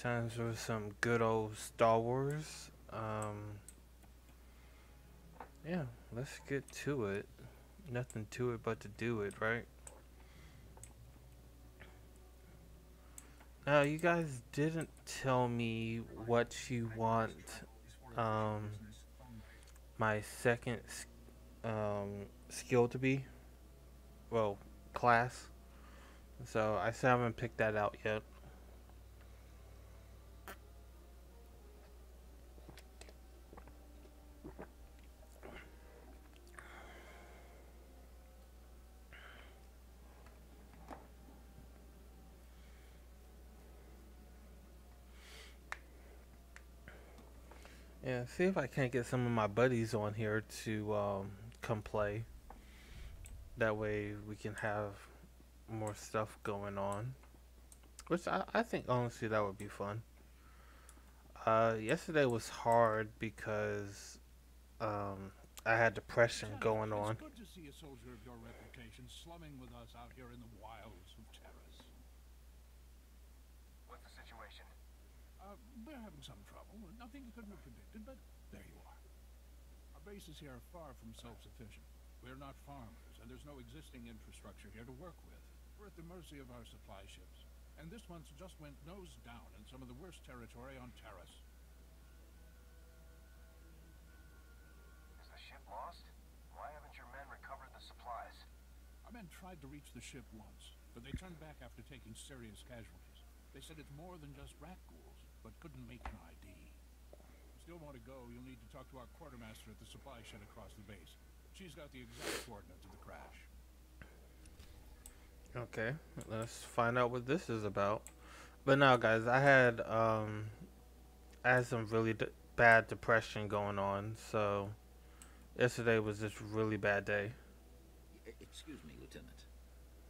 Times with some good old Star Wars. Um, yeah, let's get to it. Nothing to it but to do it, right? Now, you guys didn't tell me what you want um, my second um, skill to be. Well, class. So I still haven't picked that out yet. Yeah, see if I can't get some of my buddies on here to um, come play. That way we can have more stuff going on. Which I, I think honestly that would be fun. Uh, yesterday was hard because um, I had depression going on. It's good to see a soldier of your reputation slumming with us out here in the wilds of Taris. What's the situation? Uh, we're having some trouble. Nothing you couldn't have predicted, but there you are. Our bases here are far from self-sufficient. We're not farmers, and there's no existing infrastructure here to work with. We're at the mercy of our supply ships. And this one's just went nose down in some of the worst territory on Taris. Is the ship lost? Why haven't your men recovered the supplies? Our men tried to reach the ship once, but they turned back after taking serious casualties. They said it's more than just rat ghouls, but couldn't make an ID. Still want to go, you'll need to talk to our quartermaster at the supply shed across the base. She's got the exact coordinates of the crash. Okay, let's find out what this is about. But now, guys, I had um, I had some really d- bad depression going on, so yesterday was just a really bad day. Excuse me, Lieutenant.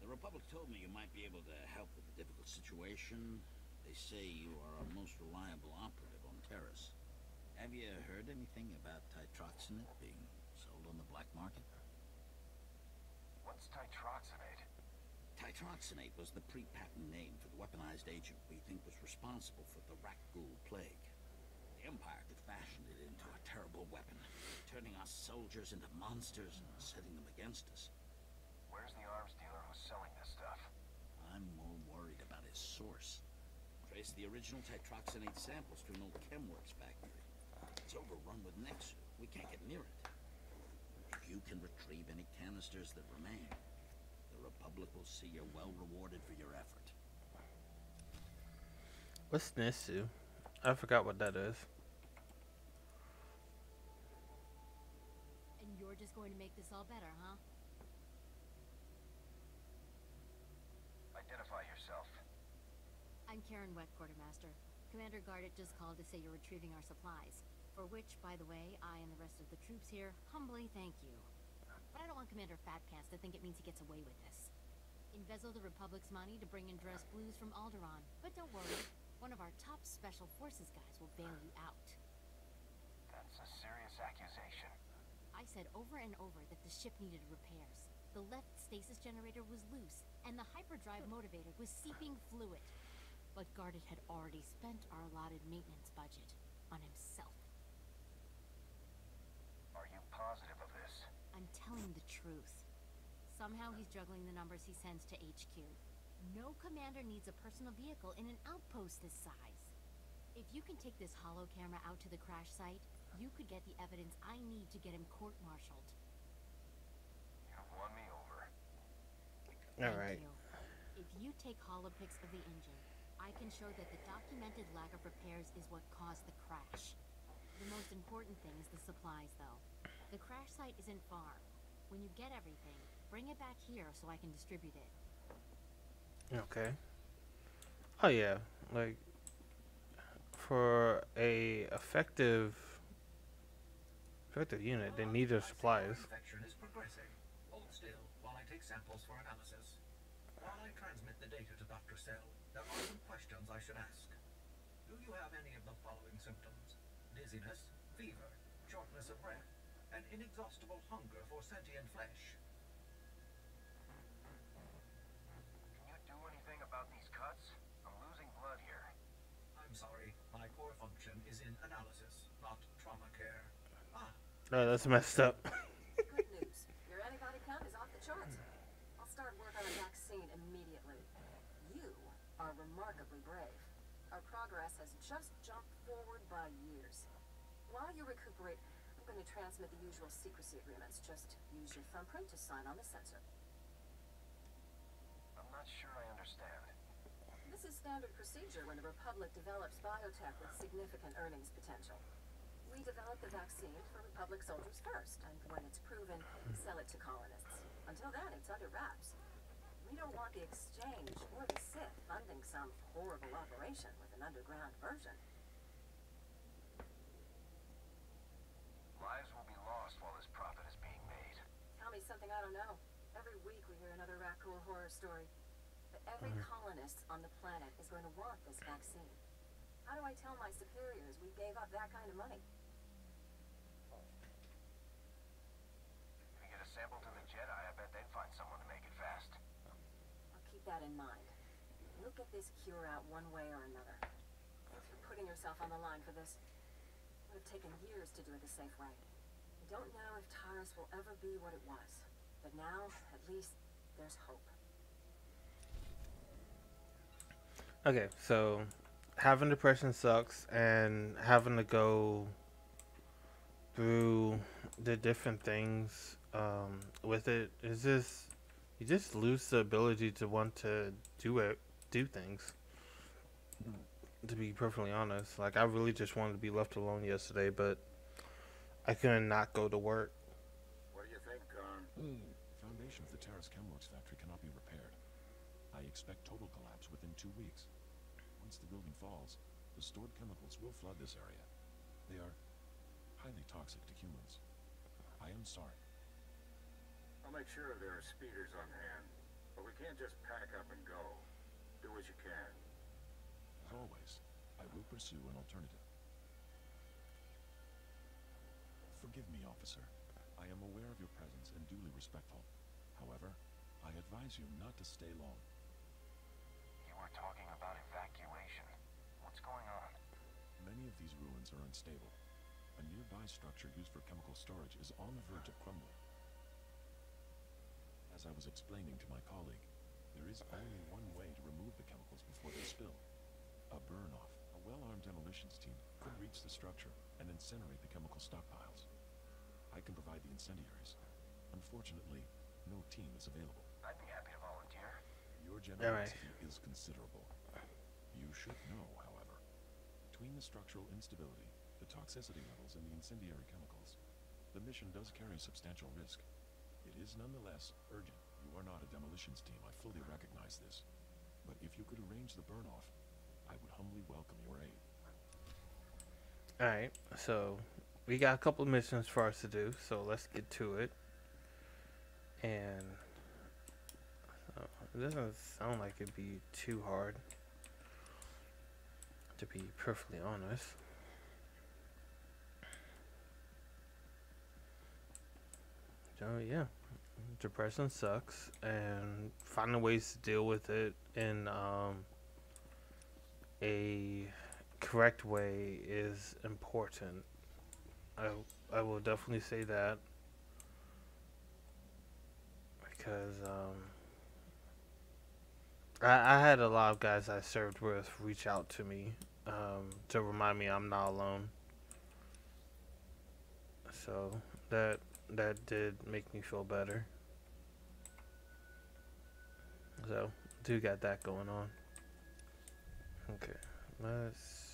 The Republic told me you might be able to help with a difficult situation. They say you are our most reliable operative on Taris. Have you heard anything about titroxinate being sold on the black market? What's titroxinate? Titroxinate was the pre-patent name for the weaponized agent we think was responsible for the rat ghoul plague. The Empire could fashion it into a terrible weapon, turning our soldiers into monsters and setting them against us. Where's the arms dealer who's selling this stuff? I'm more worried about his source. Trace the original titroxinate samples to an old Chemworks factory. It's overrun with Nexu. We can't get near it. If you can retrieve any canisters that remain, the Republic will see you're well rewarded for your effort. What's Nisu? I forgot what that is. And you're just going to make this all better, huh? Identify yourself. I'm Karen Wet, Quartermaster. Commander Gardet just called to say you're retrieving our supplies. For which, by the way, I and the rest of the troops here humbly thank you. But I don't want Commander Fatpants to think it means he gets away with this. Embezzle the Republic's money to bring in dress blues from Alderaan. But don't worry, one of our top Special Forces guys will bail you out. That's a serious accusation. I said over and over that the ship needed repairs. The left stasis generator was loose, and the hyperdrive motivator was seeping fluid. But Gardet had already spent our allotted maintenance budget on himself. Are you positive of this? I'm telling the truth. Somehow he's juggling the numbers he sends to HQ. No commander needs a personal vehicle in an outpost this size. If you can take this holocamera out to the crash site, you could get the evidence I need to get him court-martialed. You've won me over. All right. You. If you take holopics of the engine, I can show that the documented lack of repairs is what caused the crash. The most important thing is the supplies, though. The crash site isn't far. When you get everything, bring it back here so I can distribute it. Okay. Oh yeah, like for a effective effective unit, they need their supplies. Infection is progressing. Hold still while I take samples for analysis. While I transmit the data to Dr. Cell, there are some questions I should ask. Do you have any of the following symptoms? Dizziness, fever, shortness of breath, and inexhaustible hunger for sentient flesh? Can you do anything about these cuts? I'm losing blood here. I'm sorry. My core function is in analysis, not trauma care. Ah, No, that's messed up. Good news. Your antibody count is off the charts. I'll start work on a vaccine immediately. You are remarkably brave. Our progress has just jumped forward by years. While you recuperate, I'm going to transmit the usual secrecy agreements. Just use your thumbprint to sign on the sensor. I'm not sure I understand. This is standard procedure when the Republic develops biotech with significant earnings potential. We develop the vaccine for Republic soldiers first, and when it's proven, sell it to colonists. Until then, it's under wraps. We don't want the exchange or the Sith funding some horrible operation with an underground version. Lives will be lost while this profit is being made. Tell me something I don't know. Every week we hear another rakghoul horror story. But every uh-huh. colonist on the planet is going to want this vaccine. How do I tell my superiors we gave up that kind of money? If you get a sample to the Jedi, I bet they'd find someone to make it fast. I'll keep that in mind. You'll get this cure out one way or another. If you're putting yourself on the line for this, it would have taken years to do it the safe way. Don't know if Taris will ever be what it was, but now, at least, there's hope. Okay, so having depression sucks, and having to go through the different things um, with it is just you just lose the ability to want to do it, do things. To be perfectly honest, like I really just wanted to be left alone yesterday, but I couldn't not go to work. What do you think, Karn? The foundation of the Taris Chemworks factory cannot be repaired. I expect total collapse within two weeks. Once the building falls, the stored chemicals will flood this area. They are highly toxic to humans. I am sorry. I'll make sure there are speeders on hand. But we can't just pack up and go. Do what you can. As always, I will pursue an alternative. Forgive me, officer. I am aware of your presence and duly respectful. However, I advise you not to stay long. You were talking about evacuation. What's going on? Many of these ruins are unstable. A nearby structure used for chemical storage is on the verge of crumbling. As I was explaining to my colleague, there is only one way to remove the chemicals before they spill. A burn-off. A well-armed demolitions team could reach the structure and incinerate the chemical stockpiles. I can provide the incendiaries. Unfortunately, no team is available. I'd be happy to volunteer. Your generosity is considerable. You should know, however, between the structural instability, the toxicity levels, and the incendiary chemicals, the mission does carry substantial risk. It is nonetheless urgent. You are not a demolitions team, I fully recognize this. But if you could arrange the burn-off, I would humbly welcome your aid. Alright, so we got a couple missions for us to do, so let's get to it. And it doesn't sound like it'd be too hard, to be perfectly honest. So yeah, depression sucks, and finding ways to deal with it in um, a correct way is important. I I will definitely say that because um, I I had a lot of guys I served with reach out to me um, to remind me I'm not alone. So that that did make me feel better. So do got that going on. Okay, let's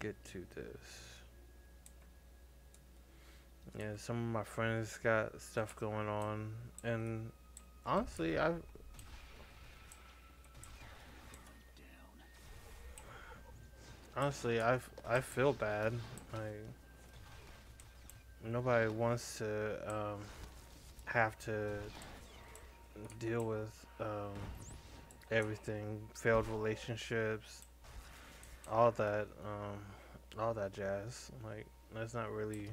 get to this. Yeah, some of my friends got stuff going on, and honestly, I honestly I I feel bad. Like nobody wants to um, have to deal with um, everything, failed relationships, all that, um, all that jazz. Like that's not really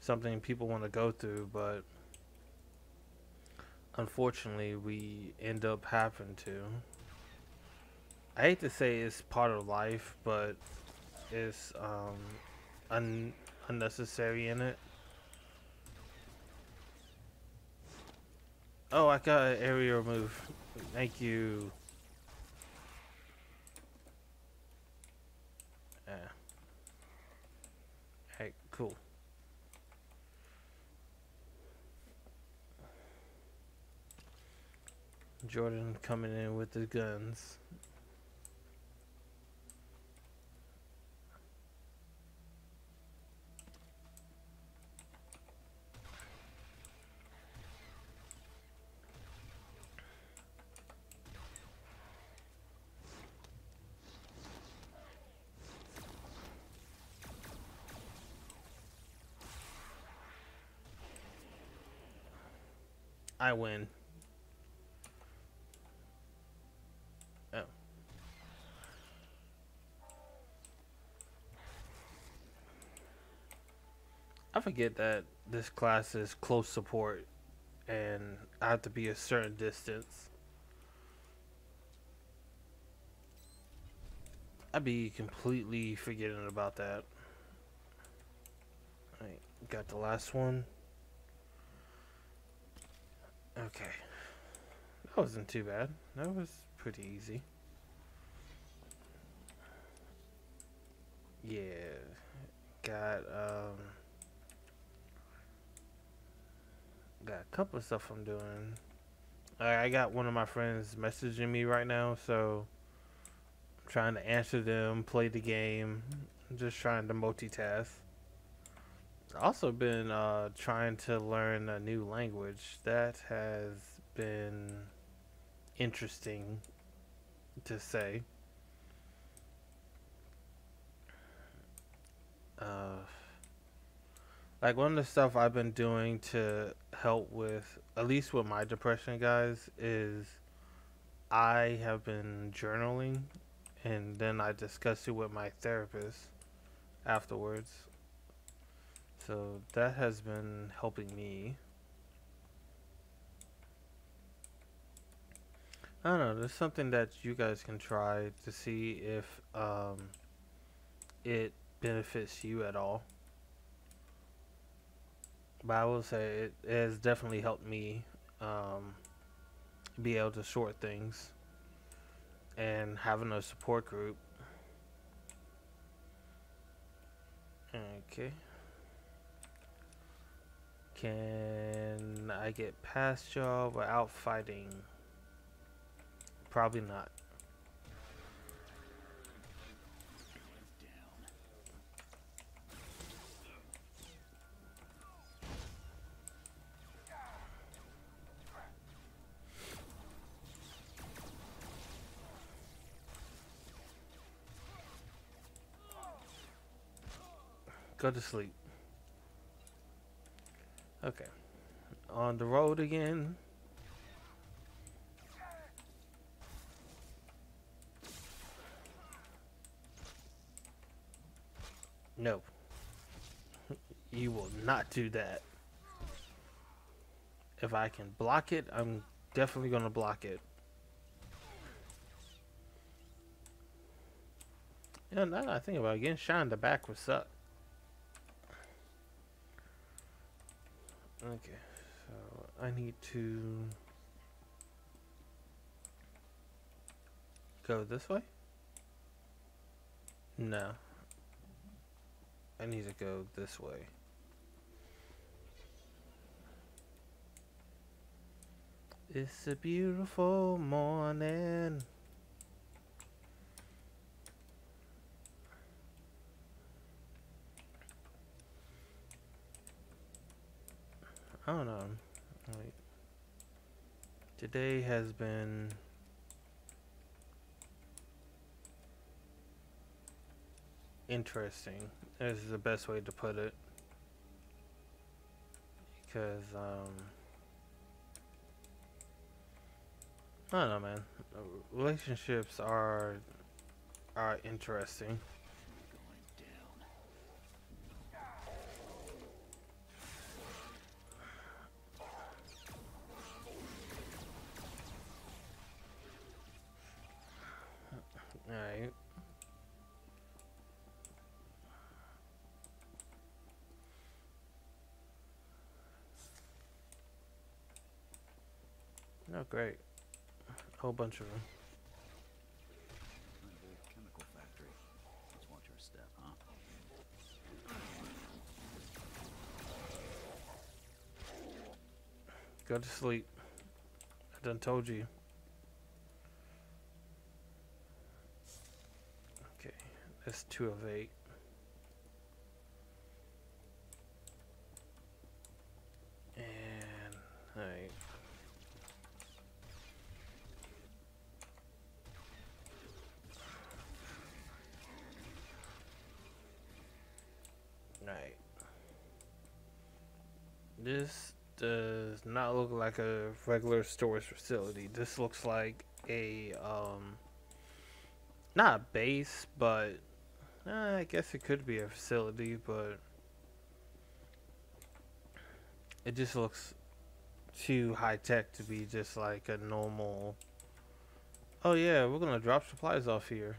something people want to go through, but unfortunately, we end up having to. I hate to say it's part of life, but it's um, un unnecessary in it. Oh, I got an area removed. Thank you. Yeah. Hey, cool. Jordan coming in with the guns. I win. Oh. I forget that this class is close support and I have to be a certain distance. I'd be completely forgetting about that. Alright, got the last one. Okay. That wasn't too bad. That was pretty easy. Yeah. Got, um... Got a couple of stuff I'm doing. I, I got one of my friends messaging me right now, so... I'm trying to answer them, play the game. I'm just trying to multitask also been uh, trying to learn a new language. That has been interesting to say. Uh, like one of the stuff I've been doing to help with, at least with my depression, guys, is I have been journaling and then I discuss it with my therapist afterwards so that has been helping me. I don't know, there's something that you guys can try to see if um, it benefits you at all. But I will say it, has definitely helped me um, be able to sort things and having a support group. Okay. Can I get past y'all without fighting? Probably not. Go to sleep. Okay. On the road again. No. You will not do that. If I can block it, I'm definitely going to block it. Yeah, now that I think about it, getting the back would suck. Okay, so I need to go this way? No. I need to go this way. It's a beautiful morning. Don't know. Today has been interesting. Is the best way to put it. Because, um, I don't know, man. Relationships are are interesting. Oh, great. A whole bunch of them. Go to sleep. I done told you. Okay, that's two of eight. And, alright. Right. This does not look like a regular storage facility. This looks like a um not a base, but uh, I guess it could be a facility, but it just looks too high tech to be just like a normal. Oh yeah, we're gonna drop supplies off here.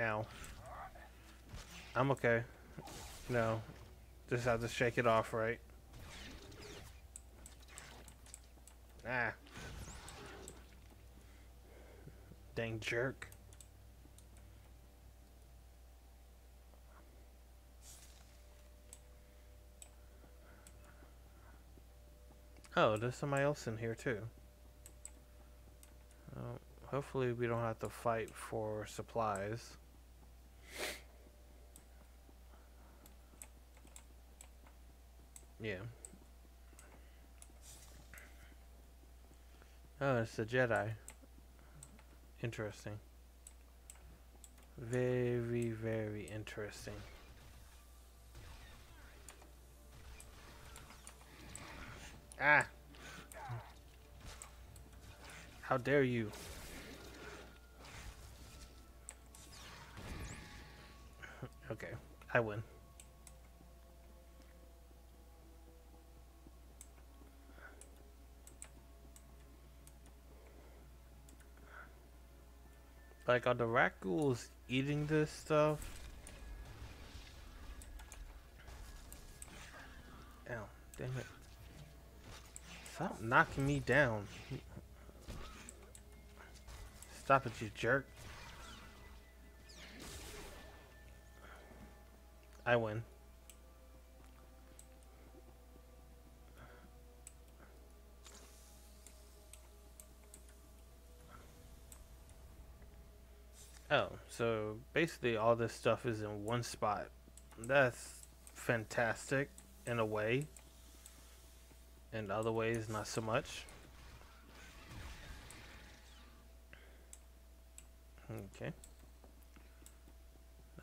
Ow. I'm okay. No. Just have to shake it off, right? Ah. Dang jerk. Oh, there's somebody else in here too. Oh, hopefully we don't have to fight for supplies. Yeah. Oh, it's a Jedi. Interesting. Very, very interesting. Ah! How dare you? okay, I win. Like, are the raccoons eating this stuff? Ow, damn it. Stop knocking me down. Stop it, you jerk. I win. Oh, so basically all this stuff is in one spot. That's fantastic in a way. In other ways, not so much. Okay.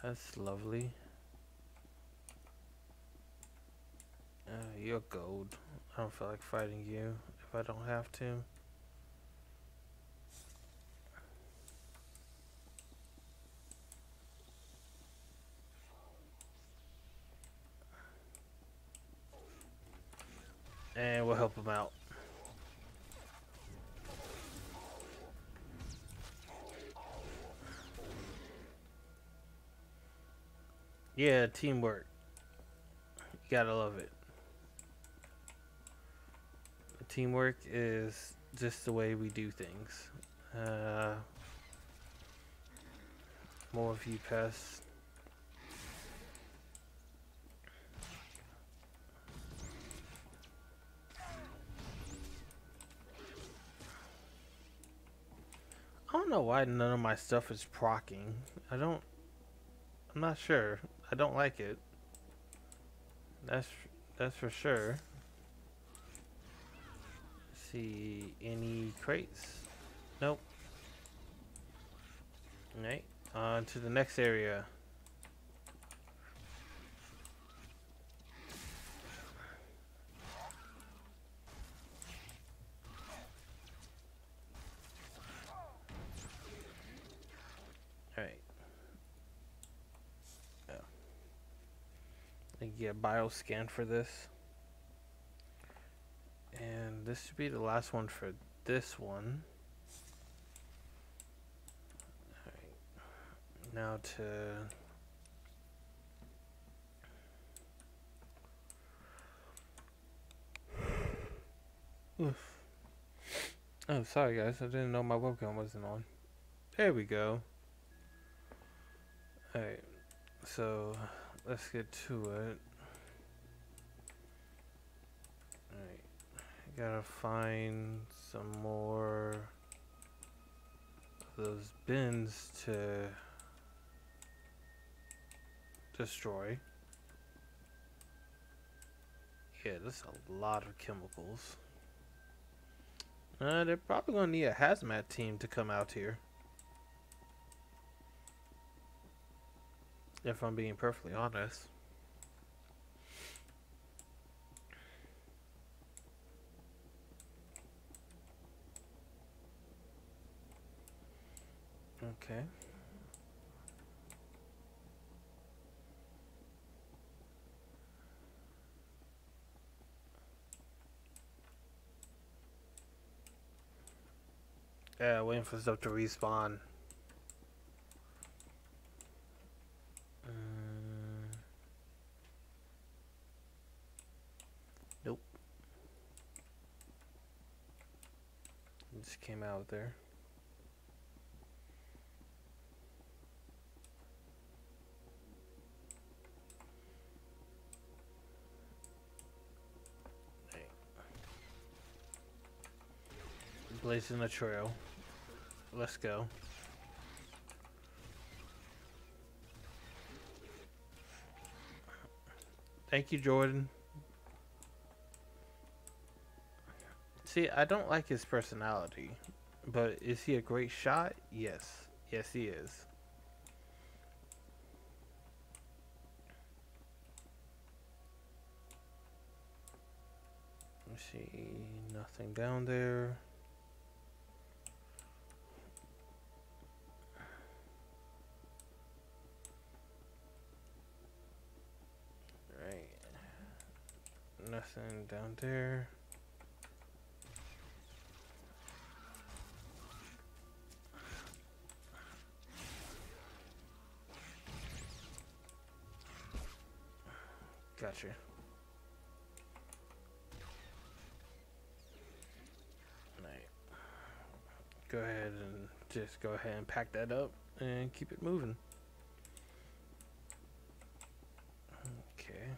That's lovely. Uh, you're gold. I don't feel like fighting you if I don't have to. And we'll help him out. Yeah, teamwork. You gotta love it. Teamwork is just the way we do things. Uh, more of you pests. Don't know why none of my stuff is procking. I don't. I'm not sure. I don't like it. That's that's for sure. see any crates? Nope. Alright, on to the next area. Alright. Oh. I get a bio scan for this. And this should be the last one for this one. now to Oof. Oh, sorry guys, I didn't know my webcam wasn't on. There we go. Alright, so let's get to it. Gotta find some more of those bins to destroy. Yeah, there's a lot of chemicals. Uh, they're probably gonna need a hazmat team to come out here. If I'm being perfectly honest. Okay. Yeah, waiting for stuff to respawn. Uh, nope. Just came out there. Blazing the trail. Let's go. Thank you, Jordan. See, I don't like his personality, but is he a great shot? Yes. Yes, he is. See, nothing down there. Nothing down there. Gotcha. Go ahead and just go ahead and pack that up and keep it moving. Okay.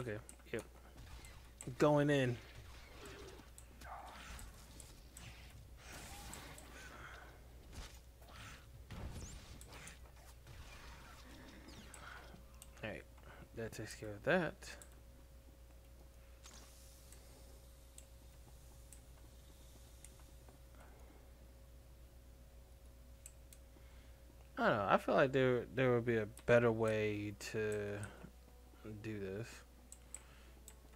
Okay, yep. Going in. Alright, that takes care of that. I don't know. I feel like there there would be a better way to do this.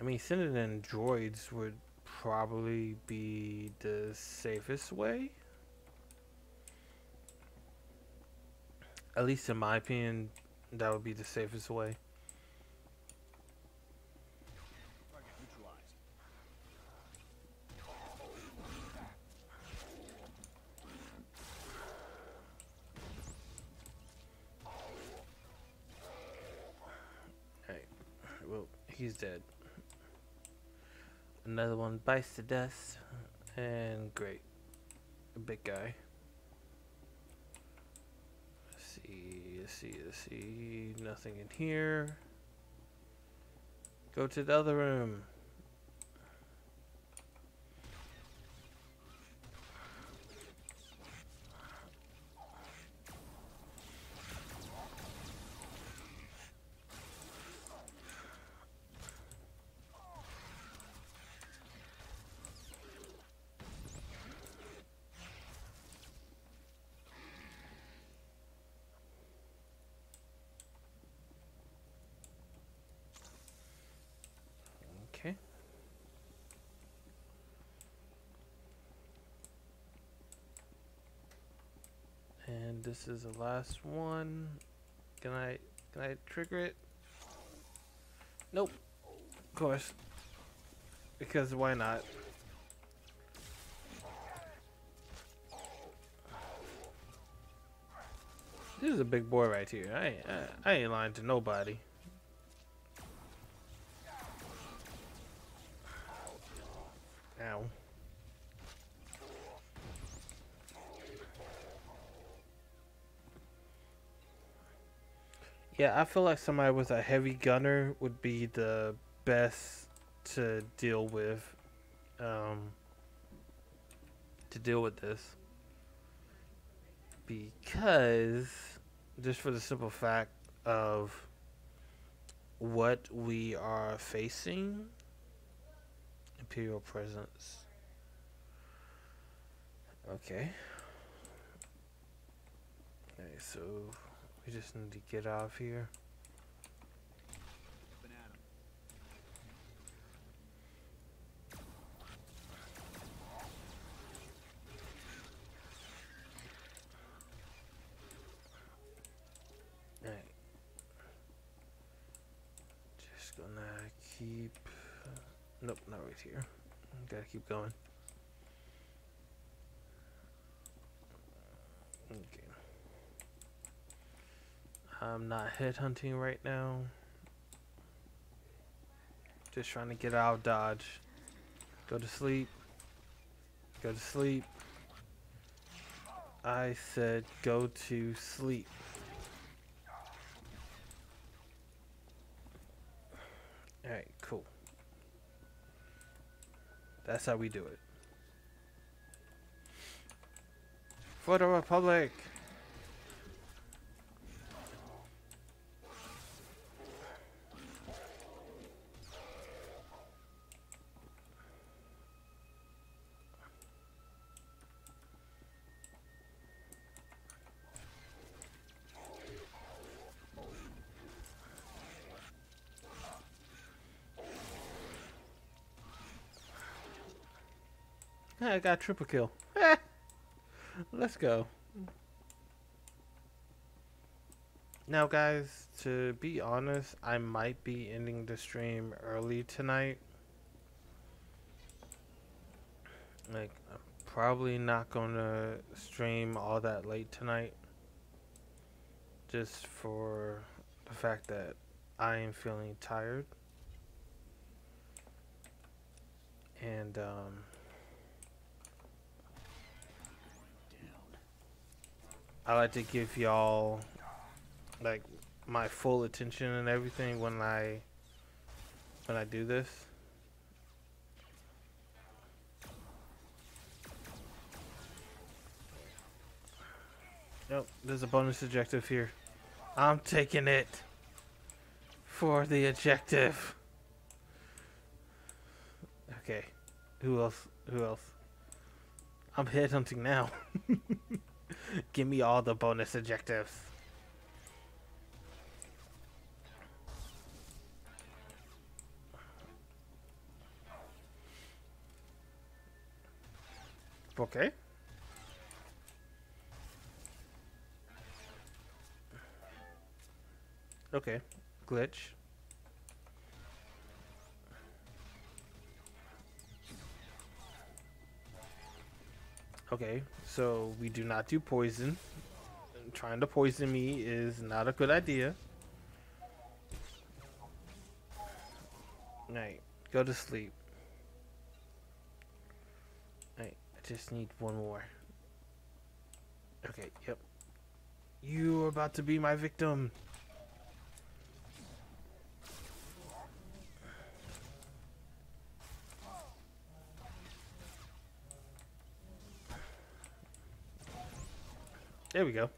I mean, sending in droids would probably be the safest way. At least in my opinion, that would be the safest way. Hey, well, he's dead. Another one bites to death. And great. A big guy. Let's see, let's see, let's see. Nothing in here. Go to the other room. Okay. And this is the last one. Can I can I trigger it? Nope. Of course. Because why not? This is a big boy right here. I ain't, I, I ain't lying to nobody. Ow. Yeah, I feel like somebody with a heavy gunner would be the best to deal with, um, to deal with this. Because, just for the simple fact of what we are facing, Imperial presence. Okay. Okay, so we just need to get out of here. Alright. Just gonna keep. Nope, not right here. Gotta keep going. Okay. I'm not headhunting right now. Just trying to get out of Dodge. Go to sleep. Go to sleep. I said go to sleep. Alright, cool. That's how we do it. For the Republic! I got triple kill. Let's go. Now, guys, to be honest, I might be ending the stream early tonight. Like, I'm probably not gonna stream all that late tonight. Just for the fact that I am feeling tired. And, um, I like to give y'all like my full attention and everything when I when I do this. Nope, there's a bonus objective here. I'm taking it for the objective. Okay. Who else? Who else? I'm headhunting now. Give me all the bonus objectives. Okay. Okay. Glitch. Okay, so we do not do poison. Trying to poison me is not a good idea. Night. Go to sleep. Night. I just need one more. Okay, yep. You are about to be my victim. There we go.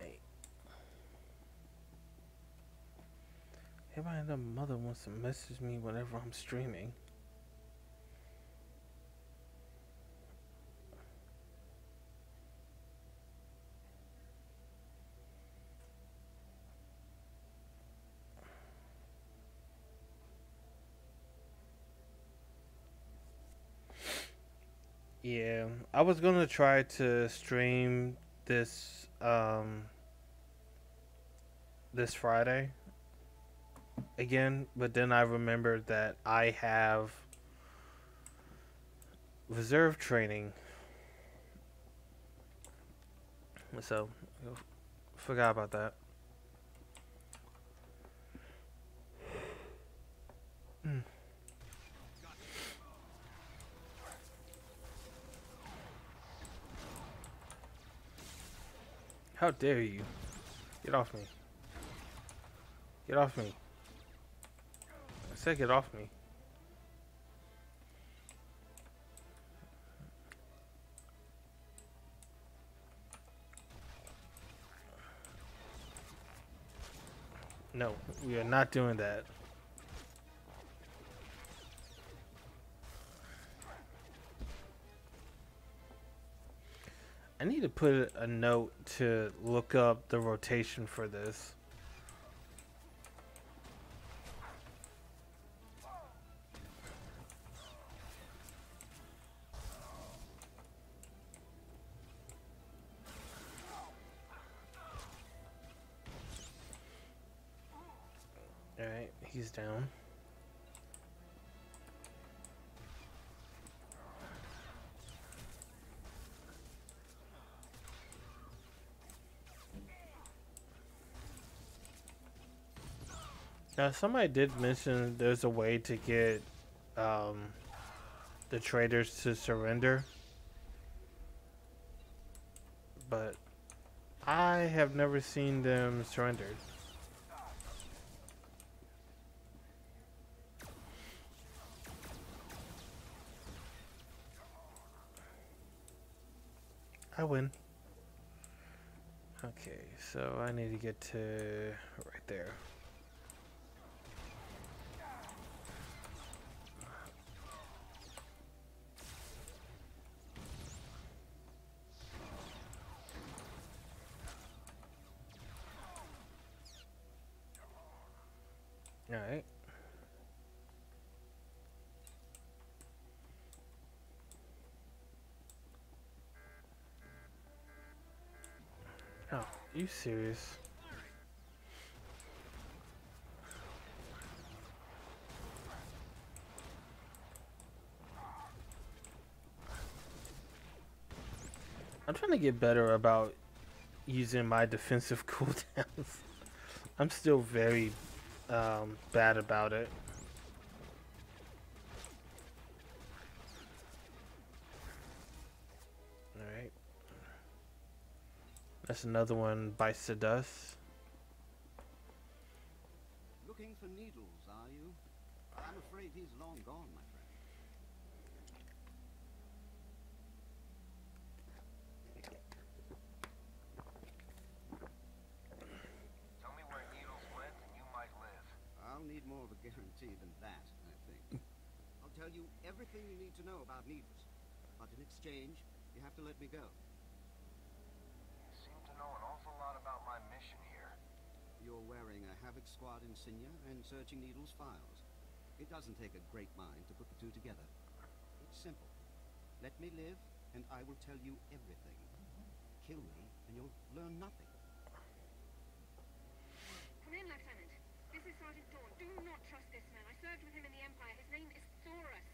Hey. Everybody and the mother wants to message me whenever I'm streaming. Yeah, I was gonna try to stream this um this Friday again, but then I remembered that I have reserve training. So, forgot about that. How dare you? Get off me. Get off me. I said get off me. No, we are not doing that. I need to put a note to look up the rotation for this. Somebody did mention there's a way to get um, the traders to surrender, but I have never seen them surrendered. I win. Okay, so I need to get to right there. Alright. Oh, you serious? I'm trying to get better about using my defensive cooldowns. I'm still very um, bad about it. That's another one bites the dust. Looking for needles, are you? I'm afraid he's long gone, my friend. Tell me where needles went and you might live. I'll need more of a guarantee than that, I think. I'll tell you everything you need to know about needles. But in exchange, you have to let me go. You seem to know an awful lot about my mission here. You're wearing a Havoc Squad insignia and searching Needles' files. It doesn't take a great mind to put the two together. It's simple. Let me live, and I will tell you everything. Kill me, and you'll learn nothing. Come in, Lieutenant. This is Sergeant Dorne. Do not trust this man. I served with him in the Empire. His name is Thoris.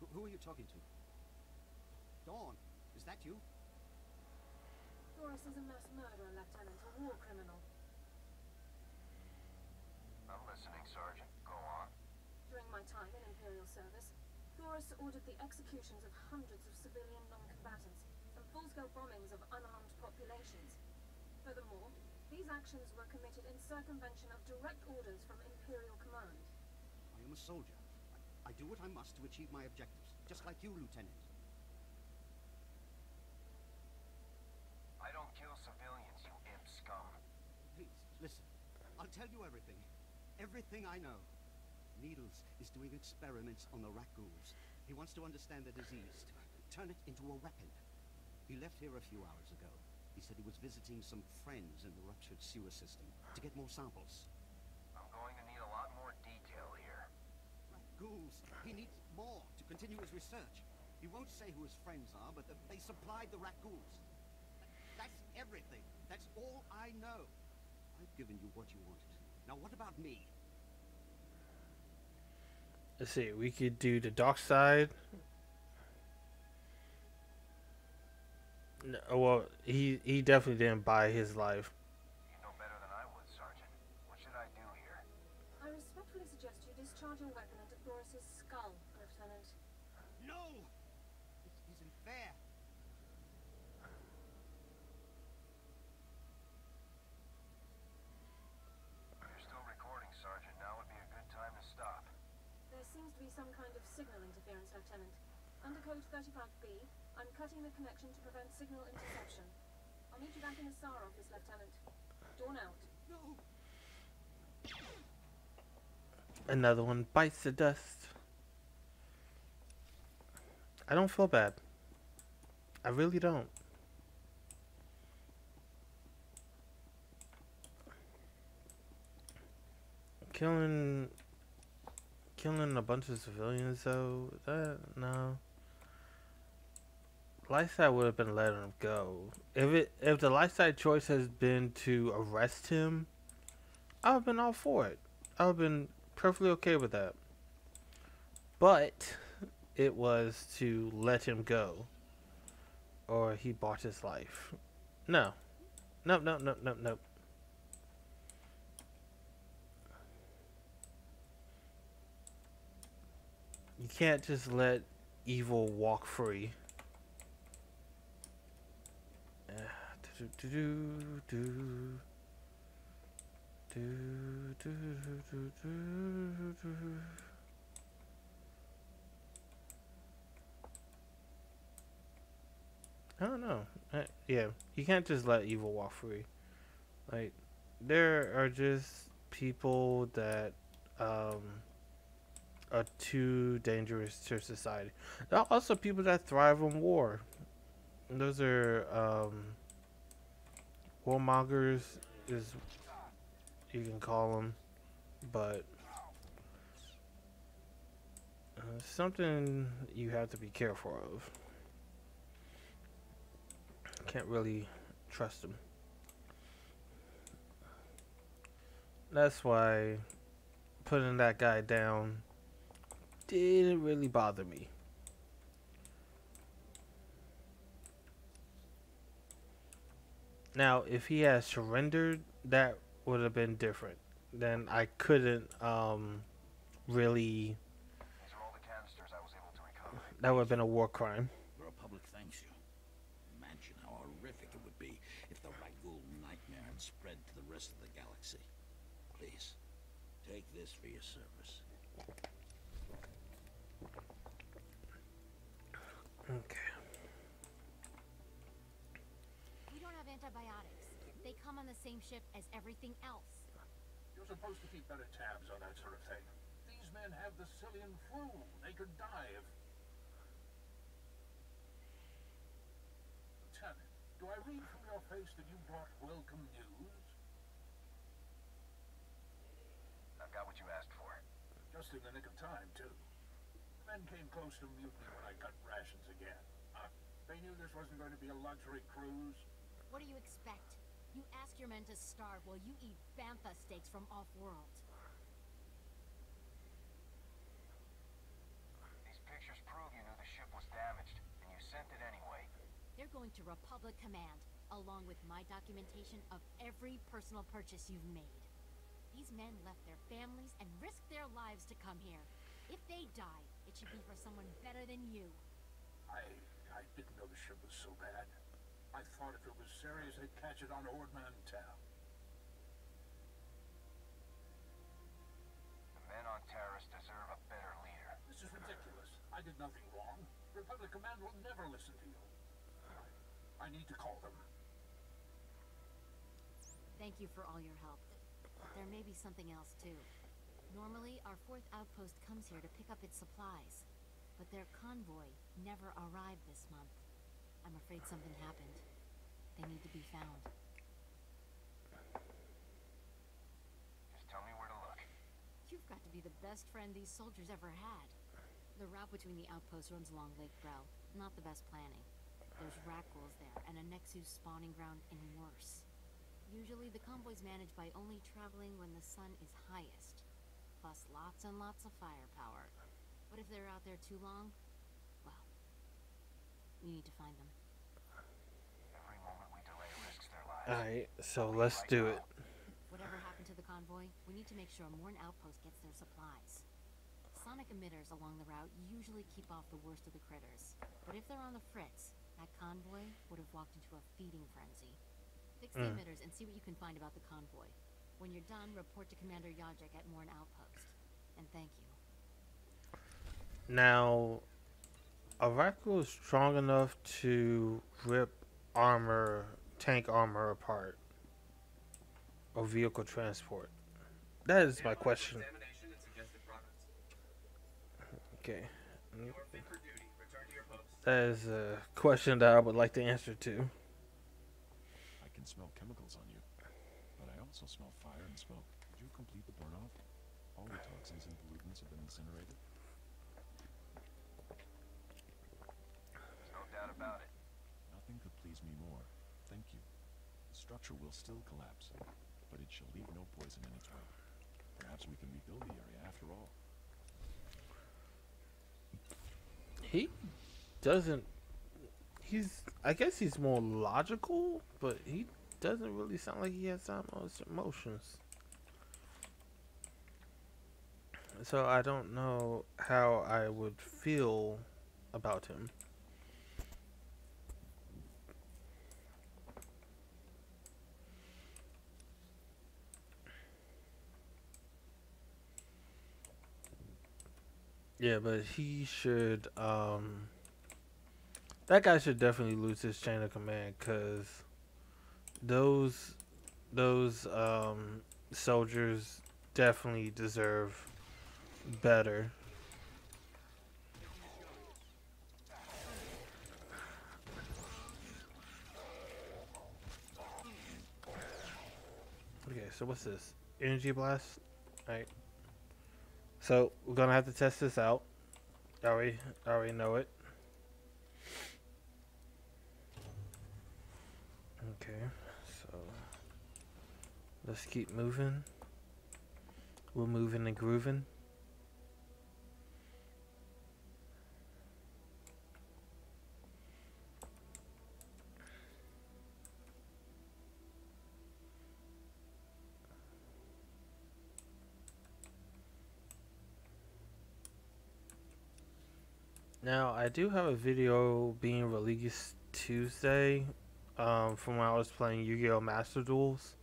Who, who are you talking to? Dorne, is that you? Thoris is a mass murderer, Lieutenant, a war criminal. I'm listening, Sergeant. Go on. During my time in Imperial service, Thoris ordered the executions of hundreds of civilian non-combatants and full-scale bombings of unarmed populations. Furthermore, these actions were committed in circumvention of direct orders from Imperial command. I am a soldier. I, I do what I must to achieve my objectives, just like you, Lieutenant. I don't kill civilians, you imp scum. Please, listen. I'll tell you everything. Everything I know. Needles is doing experiments on the Rakghouls. He wants to understand the disease, to turn it into a weapon. He left here a few hours ago. He said he was visiting some friends in the ruptured sewer system to get more samples. I'm going to need a lot more detail here. Rakghouls, he needs more to, continue his research. He won't say who his friends are, but they supplied the Rakghouls. That's everything. That's all I know. I've given you what you wanted. Now what about me? Let's see. We could do the dark side. No, well, he he definitely didn't buy his life. You know better than I would, Sergeant. What should I do here? I respectfully suggest you discharge your weapon into Thoris's skull, Lieutenant. No! This isn't fair. You're still recording, Sergeant. Now would be a good time to stop. There seems to be some kind of signal interference, Lieutenant. Under code 35B, I'm cutting the connection to prevent signal interception. I'll meet you back in the SAR office, Lieutenant. Dorne out. No! Another one bites the dust. I don't feel bad. I really don't. Killing killing a bunch of civilians though, that no. Lightside would have been letting him go. If it if the Lightside choice has been to arrest him, I've have been all for it. I've been perfectly okay with that. But it was to let him go. Or he bought his life. No. Nope, nope, nope, nope, nope. You can't just let evil walk free. I don't know. Yeah, you can't just let evil walk free. Like, there are just people that um, are too dangerous to society. There are also people that thrive on war. Those are um, warmongers, is you can call them, but uh, something you have to be careful of. Can't really trust them. That's why putting that guy down didn't really bother me. Now, if he had surrendered, that would have been different. Then I couldn't um, really. These are all the canisters I was able to recover. That would have been a war crime. The Republic thanks you. Imagine how horrific it would be if the Rakghoul nightmare had spread to the rest of the galaxy. Please, take this for your service. Okay. We don't have antibiotics. They come on the same ship as everything else. You're supposed to keep better tabs on that sort of thing. These men have the Cillian flu. They could die if... Lieutenant, do I read from your face that you brought welcome news? I've got what you asked for. Just in the nick of time, too. The Men came close to mutiny when I cut rations again. Huh? They knew this wasn't going to be a luxury cruise. What do you expect? You ask your men to starve while you eat bantha steaks from off-world. These pictures prove you knew the ship was damaged, and you sent it anyway. They're going to Republic Command, along with my documentation of every personal purchase you've made. These men left their families and risked their lives to come here. If they die, it should be for someone better than you. I... I didn't know the ship was so bad. I thought if it was serious, they'd catch it on Ord Mantell. The men on Taris deserve a better leader. This is ridiculous. I did nothing wrong. Republic Command will never listen to you. I, I need to call them. Thank you for all your help. There may be something else too. Normally, our fourth outpost comes here to pick up its supplies, but their convoy never arrived this month. I'm afraid something happened. They need to be found. Just tell me where to look. You've got to be the best friend these soldiers ever had. The route between the outposts runs along Lake Grell. Not the best planning. There's Rakghouls there, and a Nexus spawning ground and worse. Usually the convoy's managed by only traveling when the sun is highest. Plus lots and lots of firepower. But if they're out there too long, well, we need to find them. Every moment we delay risks their lives. Alright, so let's do it. Whatever happened to the convoy, we need to make sure Morn Outpost gets their supplies. Sonic emitters along the route usually keep off the worst of the critters. But if they're on the fritz, that convoy would have walked into a feeding frenzy. Fix the Mm. emitters and see what you can find about the convoy. When you're done, report to Commander Yajek at Morn Outpost. And thank you. Now, a Rakghoul is strong enough to rip armor, tank armor apart, or vehicle transport. That is my question. Okay, that is a question that I would like to answer to. I can smell chemicals on you, but I also smell fire and smoke. Did you complete the burn-off? All the toxins and pollutants have been incinerated? There's no doubt about it. Nothing could please me more. Thank you. The structure will still collapse, but it shall leave no poison in its wake. Perhaps we can rebuild the area after all. He doesn't. He's. I guess he's more logical, but he doesn't really sound like he has that emotions. So I don't know how I would feel about him. Yeah, but he should. Um, that guy should definitely lose his chain of command because those those um, soldiers definitely deserve better. Okay, so what's this? Energy blast? Alright. So we're gonna have to test this out. I already, I already know it. Okay, so let's keep moving. We're moving and grooving. Now, I do have a video being released Tuesday um, from when I was playing Yu Gi Oh! Master Duels.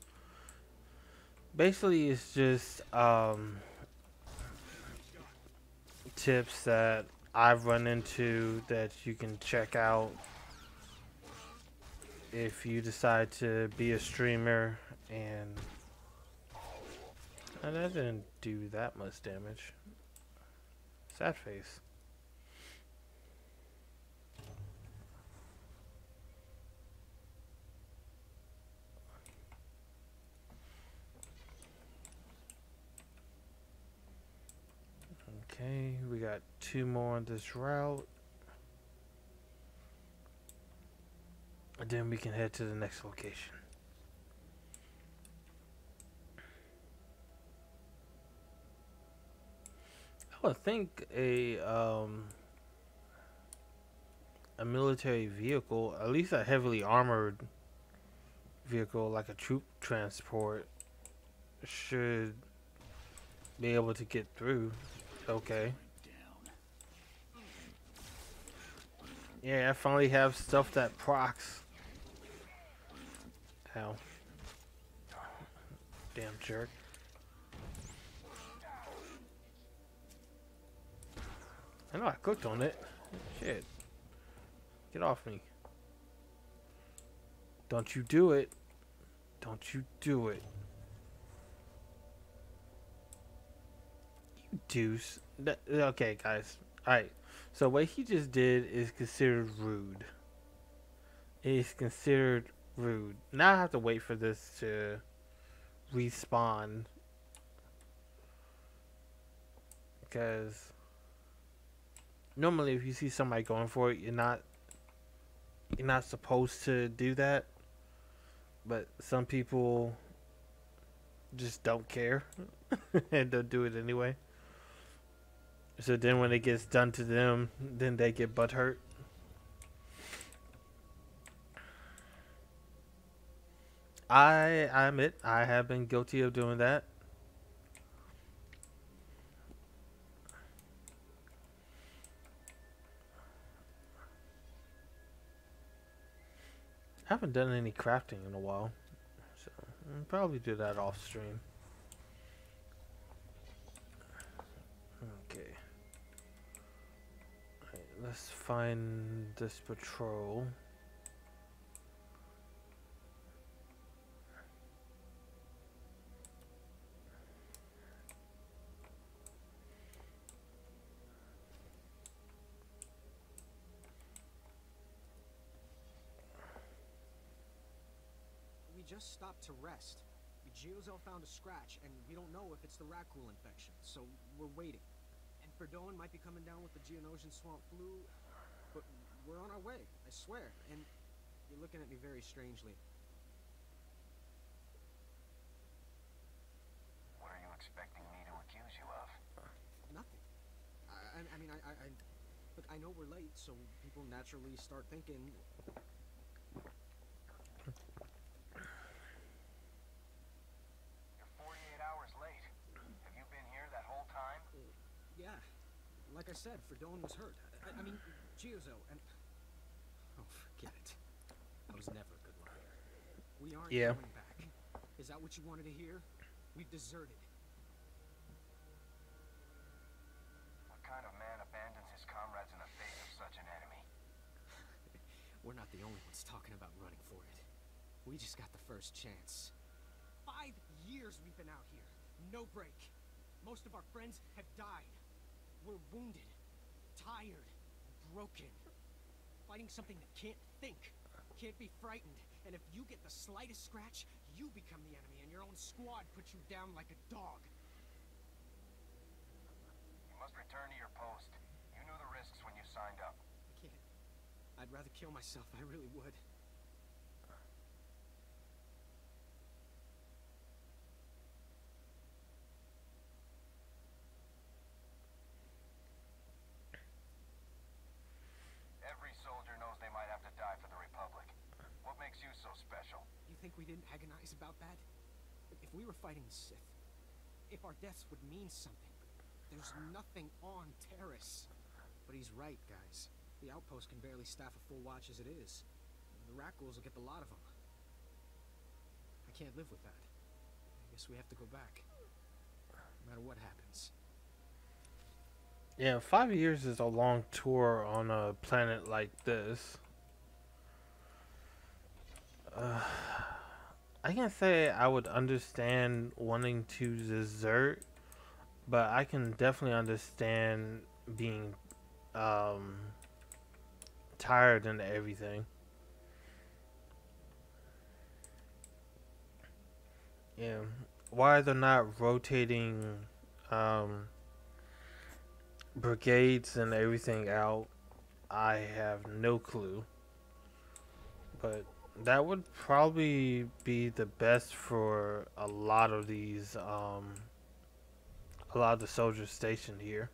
Basically, it's just um, tips that I've run into that you can check out if you decide to be a streamer and. And that didn't do that much damage. Sad face. Okay, we got two more on this route. And then we can head to the next location. I think a um a military vehicle, at least a heavily armored vehicle like a troop transport should be able to get through. Okay. Yeah, I finally have stuff that procs. Ow. Damn jerk. I know I clicked on it. Shit. Get off me. Don't you do it. Don't you do it. Deuce. Okay, guys. Alright. So what he just did is considered rude. It is considered rude. Now I have to wait for this to respawn. Because normally if you see somebody going for it, you're not you're not supposed to do that. But some people just don't care and they'll do it anyway. So then when it gets done to them, then they get butt hurt. I I admit I have been guilty of doing that. I haven't done any crafting in a while, so I'll probably do that off stream. Okay. Alright, let's find this patrol. We just stopped to rest. Geozel found a scratch, and we don't know if it's the Rakghoul infection, so we're waiting. And might be coming down with the Geonosian swamp flu, but we're on our way, I swear. And you're looking at me very strangely. What are you expecting me to accuse you of? Nothing. I, I, I mean, I, I, I, look, I know we're late, so people naturally start thinking. You're 48 hours late. Have you been here that whole time? Yeah, like I said, Verdone was hurt. I, I mean, Geozo, and oh, forget it. I was never a good liar. We aren't Yeah. going back. Is that what you wanted to hear? We've deserted. What kind of man abandons his comrades in the face of such an enemy? We're not the only ones talking about running for it. We just got the first chance. Five years we've been out here. No break. Most of our friends have died. We're wounded, tired, broken. Fighting something that can't think, can't be frightened. And if you get the slightest scratch, you become the enemy and your own squad puts you down like a dog. You must return to your post. You knew the risks when you signed up. I can't. I'd rather kill myself, I really would. Every soldier knows they might have to die for the Republic. What makes you so special? You think we didn't agonize about that? If we were fighting the Sith, if our deaths would mean something, there's nothing on Taris. But he's right, guys. The outpost can barely staff a full watch as it is. The Rakghouls will get the lot of them. I can't live with that. I guess we have to go back. No matter what happens. Yeah, five years is a long tour on a planet like this. I can say I would understand wanting to desert, but I can definitely understand being um, tired and everything. Yeah, why they're not rotating um, brigades and everything out, I have no clue. But that would probably be the best for a lot of these, um, a lot of the soldiers stationed here.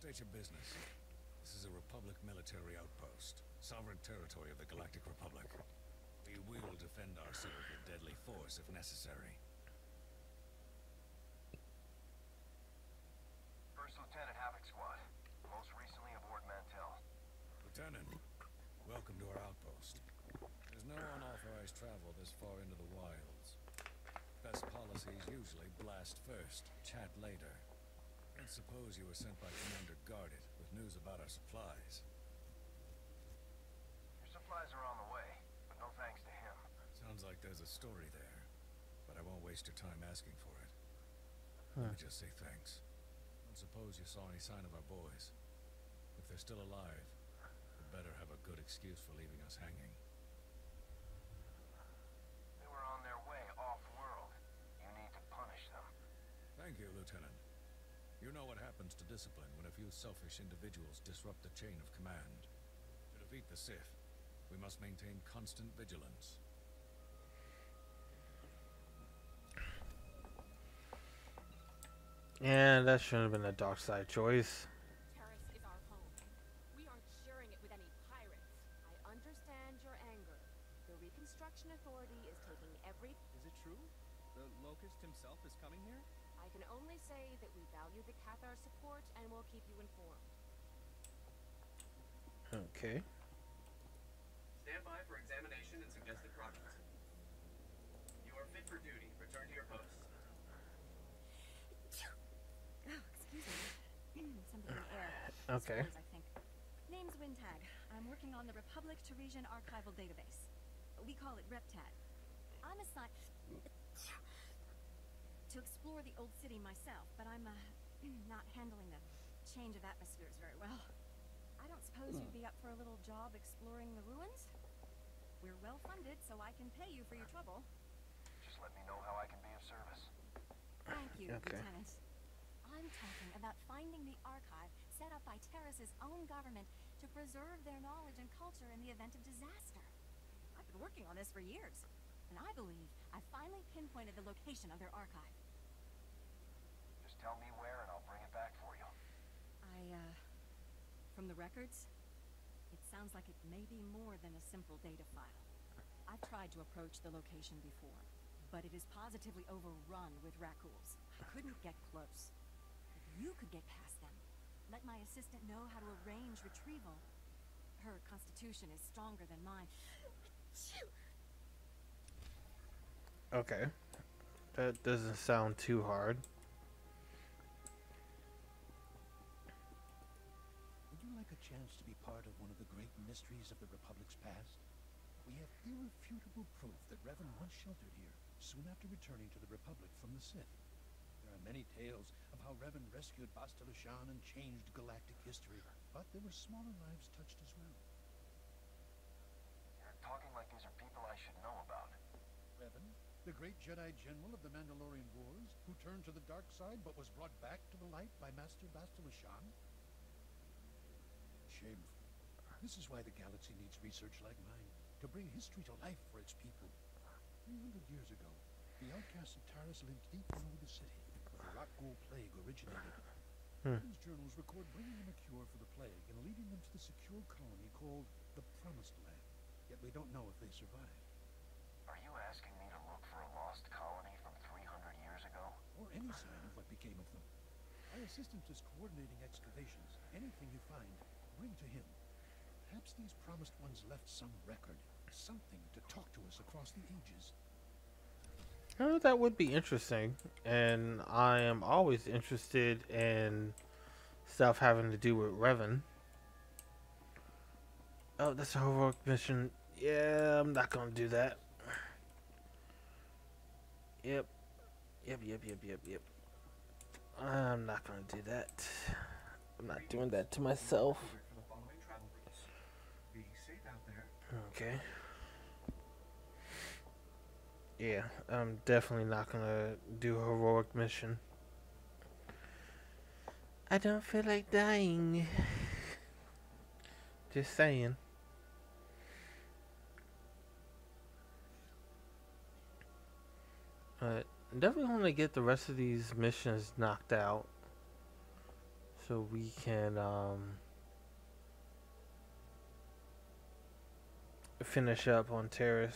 State your business. This is a Republic military outpost. Sovereign territory of the Galactic Republic. We will defend ourselves with deadly force if necessary. First Lieutenant Havoc Squad. Most recently aboard Mantell. Lieutenant, welcome to our outpost. There's no unauthorized travel this far into the wilds. Best policies usually blast first, chat later. Let's suppose you were sent by Commander Guarded with news about our supplies. Your supplies are on the way, but no thanks to him. Sounds like there's a story there, but I won't waste your time asking for it. Huh. Let me just say thanks. And suppose you saw any sign of our boys. If they're still alive, we better have a good excuse for leaving us hanging. They were on their way off-world. You need to punish Thank you, Lieutenant. You know what happens to discipline when a few selfish individuals disrupt the chain of command. To defeat the Sith, we must maintain constant vigilance. Yeah, that shouldn't have been a dark side choice. Taris is our home. We aren't sharing it with any pirates. I understand your anger. The Reconstruction Authority is taking every... Is it true? The Locust himself is coming here? I can only say that we value the Cathar support and will keep you informed. Okay. Stand by for examination and suggested progress. You are fit for duty. Return to your posts. Oh, excuse me. Something in the air. Okay. Spores, I think. Name's Wintag. I'm working on the Republic Tarisian Archival Database. We call it RepTat. I'm assigned to explore the old city myself, but I'm uh, not handling the change of atmospheres very well. I don't suppose you'd be up for a little job exploring the ruins? We're well funded, so I can pay you for your trouble. Just let me know how I can be of service. Thank you, Okay. Lieutenant. I'm talking about finding the archive set up by Taris's own government to preserve their knowledge and culture in the event of disaster. I've been working on this for years, and I believe I finally pinpointed the location of their archive. Just tell me where and I'll bring it back for you. I, uh, from the records, it sounds like it may be more than a simple data file. I've tried to approach the location before, but it is positively overrun with rakghouls. I couldn't get close. If you could get past them, let my assistant know how to arrange retrieval. Her constitution is stronger than mine. Okay. That doesn't sound too hard. Chance to be part of one of the great mysteries of the Republic's past? We have irrefutable proof that Revan once sheltered here, soon after returning to the Republic from the Sith. There are many tales of how Revan rescued Bastila Shan and changed galactic history, but there were smaller lives touched as well. You're talking like these are people I should know about. Revan, the great Jedi General of the Mandalorian Wars, who turned to the dark side but was brought back to the light by Master Bastila Shan? Shameful. This is why the galaxy needs research like mine, to bring history to life for its people. 300 years ago, the outcasts of Taris lived deep below the city, where the Rakghoul plague originated. Hmm. These journals record bringing them a cure for the plague and leading them to the secure colony called the Promised Land. Yet we don't know if they survived. Are you asking me to look for a lost colony from 300 years ago? or any sign of what became of them. My assistant is coordinating excavations. Anything you find, bring to him. Perhaps these promised ones left some record, something to talk to us across the ages. Oh, that would be interesting. And I am always interested in stuff having to do with Revan. Oh, that's a heroic mission. Yeah, I'm not gonna do that. Yep. Yep, yep, yep, yep, yep. I'm not gonna do that. I'm not doing that to myself. For the following travel routes. Be safe out there. Okay. Yeah, I'm definitely not gonna do a heroic mission. I don't feel like dying. Just saying. But definitely want to get the rest of these missions knocked out. So we can um, finish up on Taris.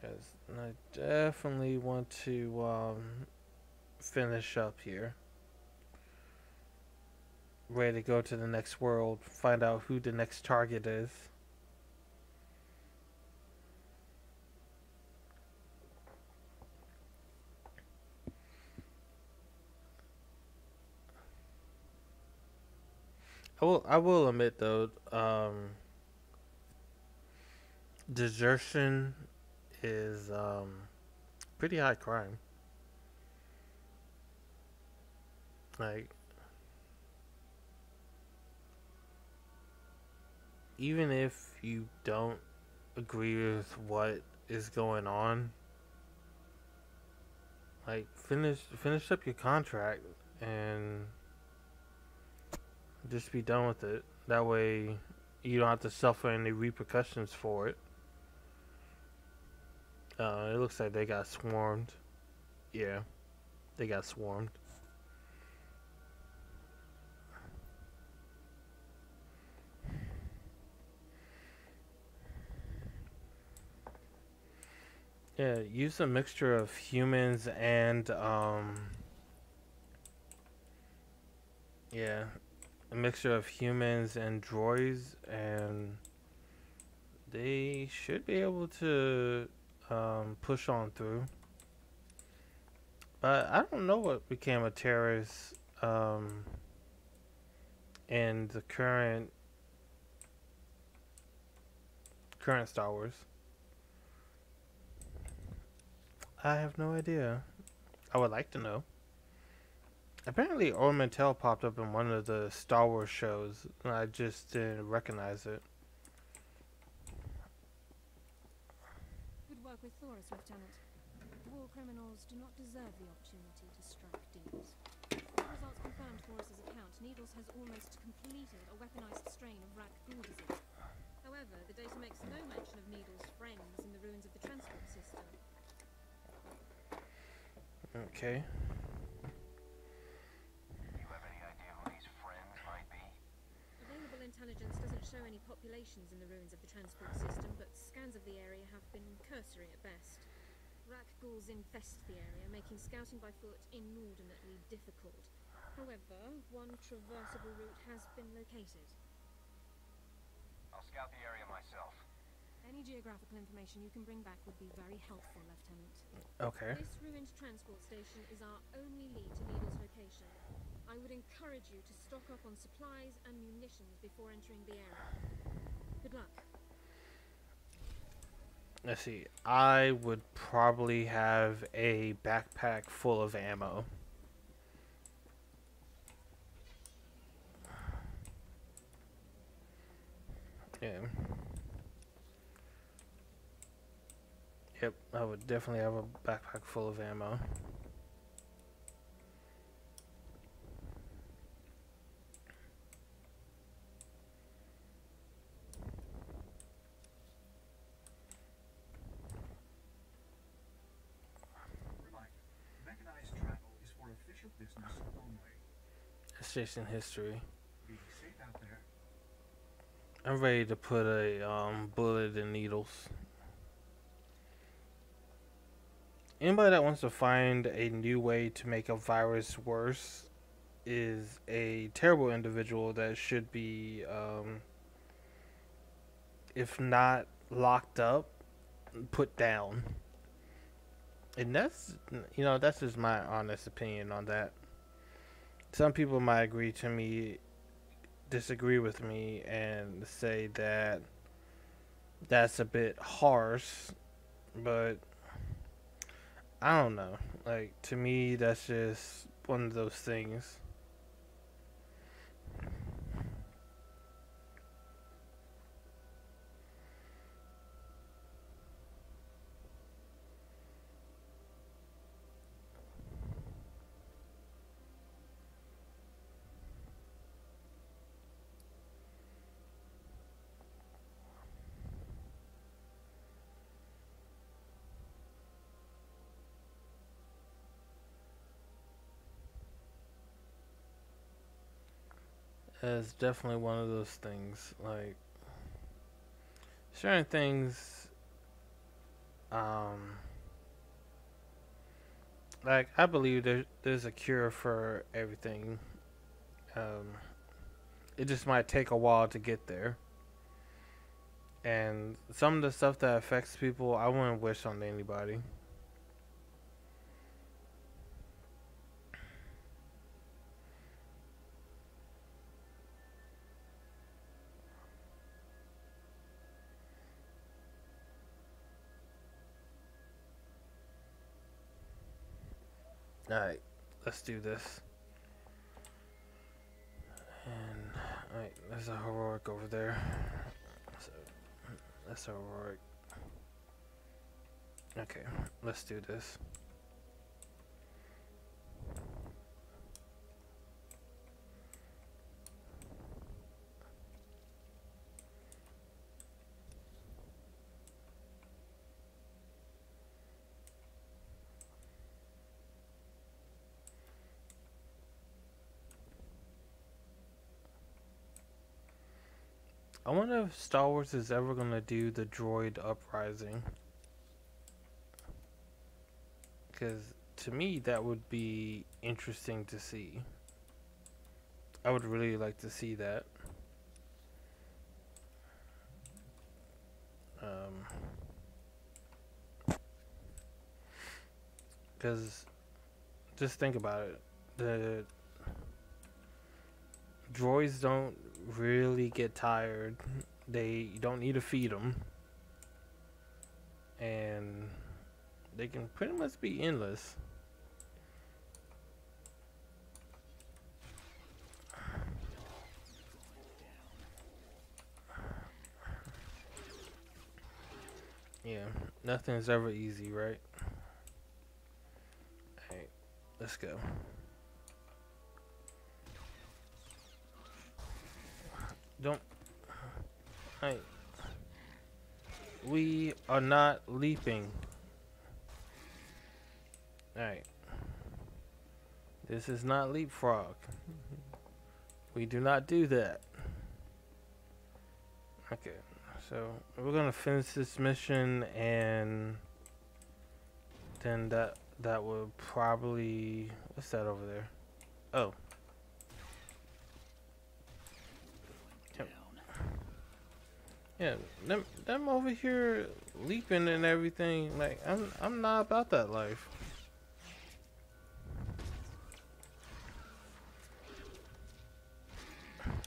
Because I definitely want to um, finish up here. Ready to go to the next world, find out who the next target is. I will. I will admit though, um, desertion is um, pretty high crime. Like, even if you don't agree with what is going on, like finish finish up your contract and just be done with it. That way you don't have to suffer any repercussions for it. Uh, it looks like they got swarmed. Yeah, they got swarmed. Yeah, use a mixture of humans and um yeah, a mixture of humans and droids and they should be able to um, push on through. But I don't know what became of terrorists um, in the current current Star Wars. I have no idea. I would like to know. Apparently, Ord Mantell popped up in one of the Star Wars shows, and I just didn't recognize it. Good work with Thoris, Lieutenant. War criminals do not deserve the opportunity to strike deals. The results confirmed Thoris's account. Needles has almost completed a weaponized strain of Ghul disease. However, the data makes no mention of Needles' friends in the ruins of the transport system. Okay. You have any idea who these friends might be? Available intelligence doesn't show any populations in the ruins of the transport system, but scans of the area have been cursory at best. Rakghouls infest the area, making scouting by foot inordinately difficult. However, one traversable route has been located. I'll scout the area myself. Any geographical information you can bring back would be very helpful, Lieutenant. Okay. This ruined transport station is our only lead to Needle's location. I would encourage you to stock up on supplies and munitions before entering the area. Good luck. Let's see. I would probably have a backpack full of ammo. Yeah. Yep, I would definitely have a backpack full of ammo. Reminder, mechanized travel is for official business only. In history. I'm ready to put a um, bullet in needles. Anybody that wants to find a new way to make a virus worse is a terrible individual that should be, um, if not locked up, put down. And that's, you know, that's just my honest opinion on that. Some people might agree to me disagree with me and say that that's a bit harsh, but I don't know. Like to me, that's just one of those things. It's definitely one of those things. Like certain things, um, like I believe there, there's a cure for everything. Um, it just might take a while to get there. And some of the stuff that affects people, I wouldn't wish on anybody. Alright, let's do this. And, alright, there's a heroic over there. So that's a heroic. Okay, let's do this. I wonder if Star Wars is ever gonna do the droid uprising. Because to me, that would be interesting to see. I would really like to see that. Um, because just think about it. The droids don't really get tired. They don't need to feed them, and they can pretty much be endless. Yeah, nothing's ever easy, right? Alright, let's go. Don't. Hey. We are not leaping. Alright. This is not leapfrog. We do not do that. Okay, so we're gonna finish this mission and then that that will probably what's that over there? Oh. Yeah, them them over here leaping and everything. Like I'm I'm not about that life.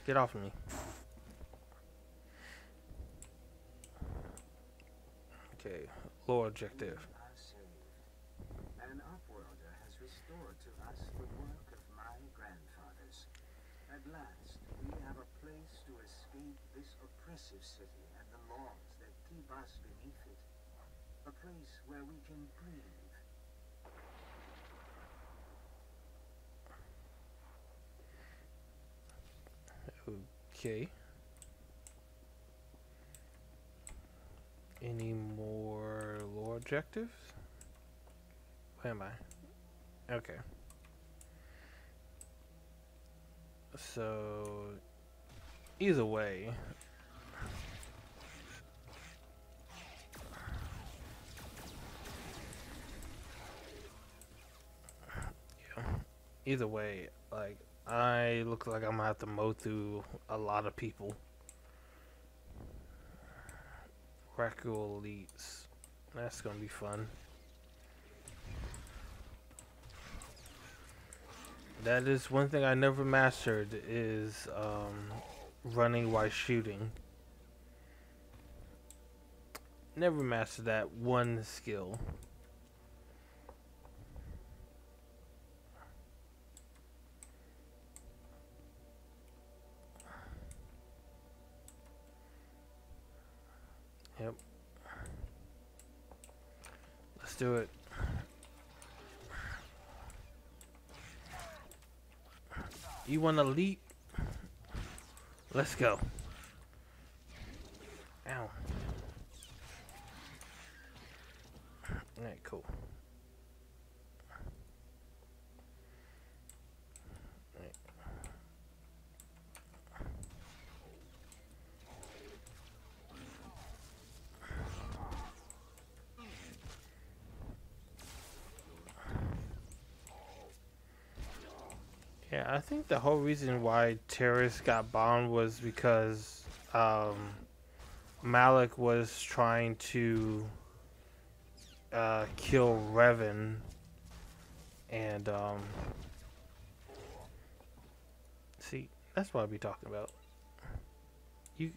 Get off of me. Okay, low objective. An upworlder has restored to us the work of my grandfathers. At last, we have a place to escape this oppressive city and the laws that keep us beneath it. A place where we can breathe. Okay. Any more lore objectives? Where am I? Okay. So, either way, either way, like, I look like I'm gonna have to mow through a lot of people. Rakghoul elites. That's gonna be fun. That is one thing I never mastered is um, running while shooting. Never mastered that one skill. Yep. Let's do it. You want to leap? Let's go. Ow. Alright, cool. Alright. Yeah, I think the whole reason why terrorists got bombed was because um, Malak was trying to uh, kill Revan, and um, see, that's what I be talking about. You,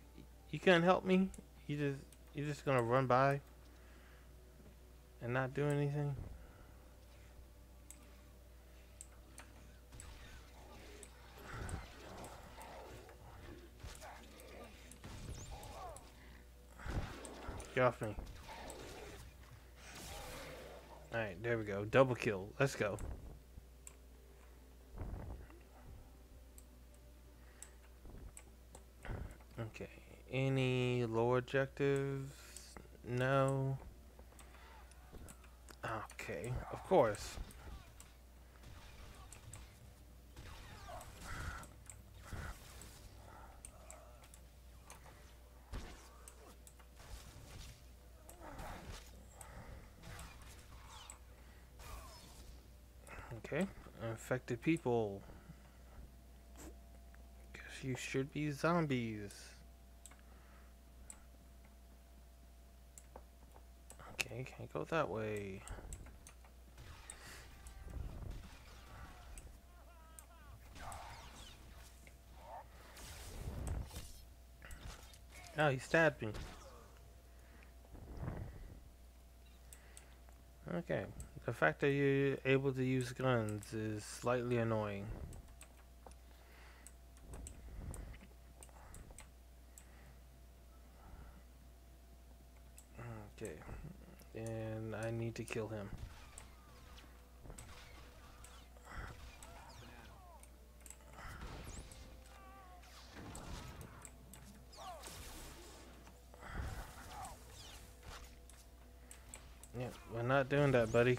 you can't help me. You just, you're just gonna run by and not do anything. Get off me. Alright, there we go. Double kill. Let's go. Okay. Any lower objectives? No. Okay, of course. Okay, infected people. Guess you should be zombies. Okay, can't go that way. Oh, he stabbed me. Okay. The fact that you're able to use guns is slightly annoying. Okay. And I need to kill him. Yeah, we're not doing that, buddy.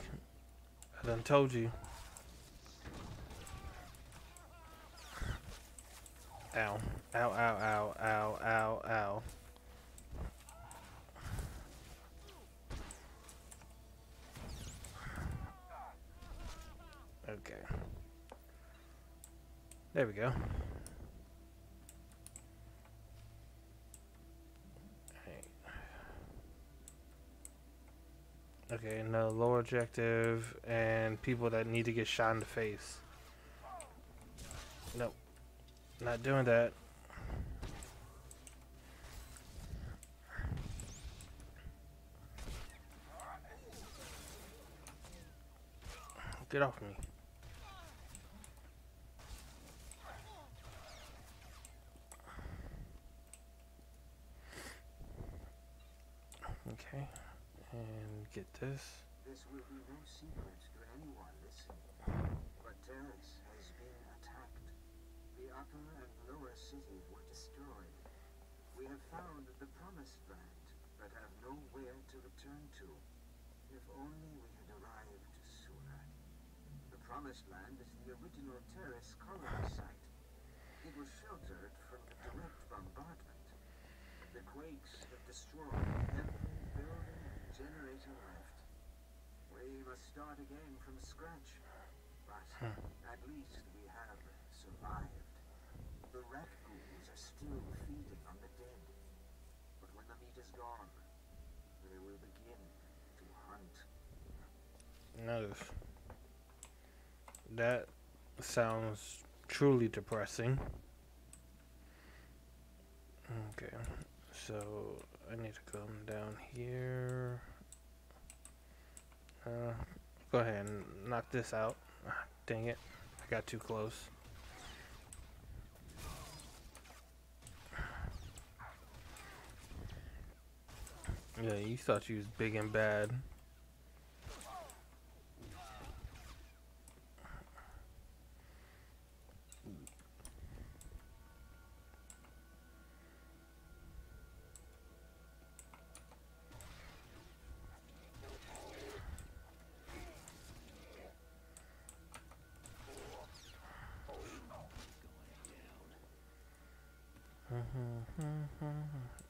I done told you. Ow. Ow, ow, ow, ow, ow, ow. Okay. There we go. Okay, no lower objective and people that need to get shot in the face. Nope. Not doing that. Get off me. Okay. And get this. This will be no secret to anyone listening, but Taris has been attacked. The upper and lower city were destroyed. We have found the promised land, but have nowhere to return to. If only we had arrived sooner. The promised land is the original Taris colony site. It was sheltered from the direct bombardment. The quakes have destroyed every building and generator left. We must start again from scratch. But hmm. at least we have survived. The rat ghouls are still feeding on the dead. But when the meat is gone, they will begin to hunt. No. That sounds truly depressing. Okay, so I need to come down here. Uh, go ahead and knock this out. Ah, dang it, I got too close. Yeah, you thought you was big and bad.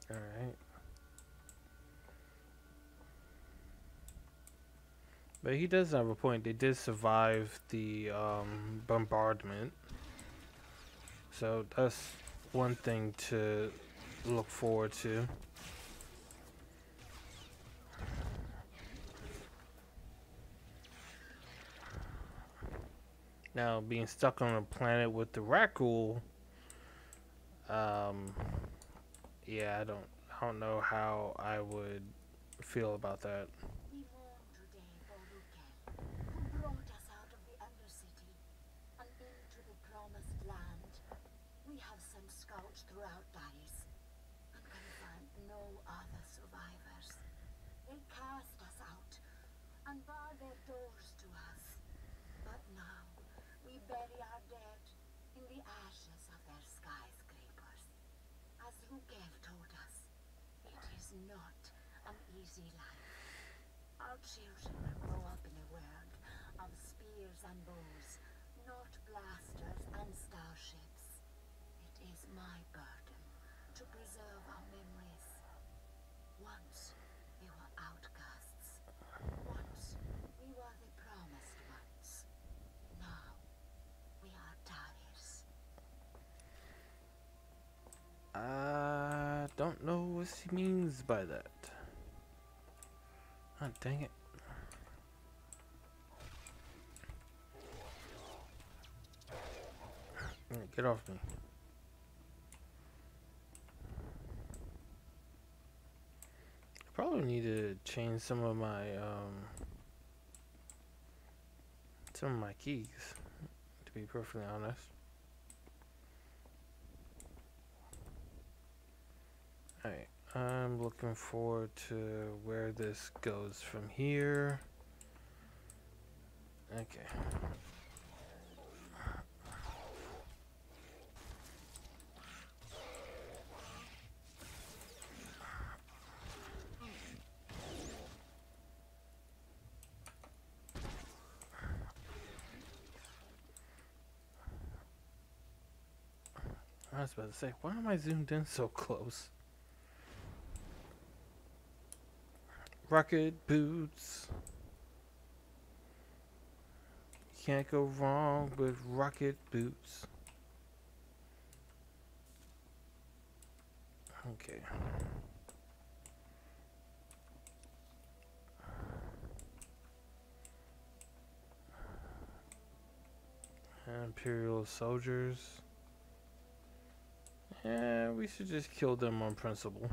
Alright. But he does have a point. They did survive the um, bombardment. So that's one thing to look forward to. Now, being stuck on a planet with the Rakghoul, um, yeah, I don't, I don't know how I would feel about that. We mourn today for Rukil, who brought us out of the Undercity and into the Promised Land. We have sent scouts throughout Dice and can find no other survivors. and bar their doors to us. But now we bury our dead in the ashes of their skyscrapers. As Rukil told us, it is not an easy life. Our children will grow up in a world of spears and bows, not blasters and starships. It is my burden to preserve our memories. Once we were outcasts. Once we were the promised ones. Now we are Taris. I ah, don't know what she means by that. Ah, dang it. Get off me. I Probably need to change some of my um some of my keys to be perfectly honest. Alright, I'm looking forward to where this goes from here. Okay. I was about to say, why am I zoomed in so close? Rocket boots. Can't go wrong with rocket boots. Okay. Imperial soldiers. Yeah, we should just kill them on principle.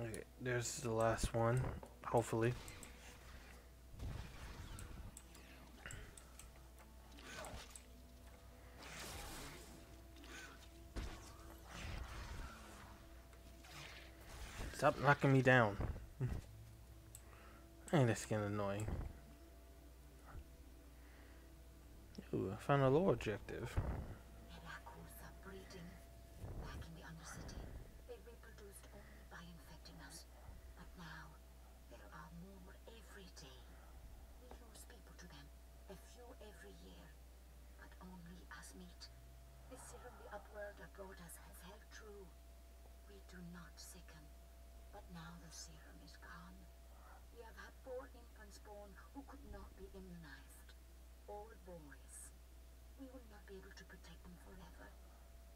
Okay, there's the last one, hopefully. Stop knocking me down. Ain't this getting annoying? Ooh, I found a low objective. Miracles are breeding back in the Undercity. They reproduced only by infecting us. But now, there are more every day. We lose people to them, a few every year, but only as meat. The serum the Upworlder brought us has held true. We do not sicken. But now the serum is gone. We have had four infants born who could not be immunized. All boys. We will not be able to protect them forever.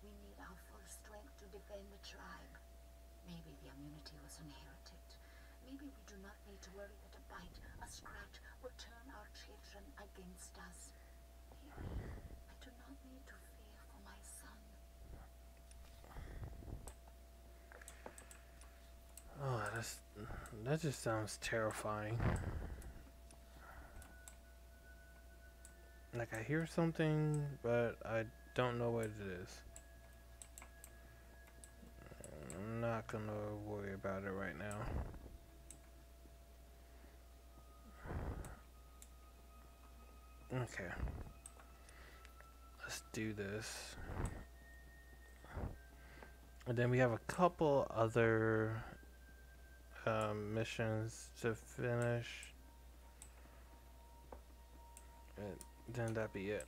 We need our full strength to defend the tribe. Maybe the immunity was inherited. Maybe we do not need to worry that a bite, a scratch, will turn our children against us. Maybe I do not need to fear for my son. That's that just sounds terrifying. Like I hear something, but I don't know what it is. I'm not gonna worry about it right now. Okay. Let's do this. And then we have a couple other um, missions to finish. And then that be it.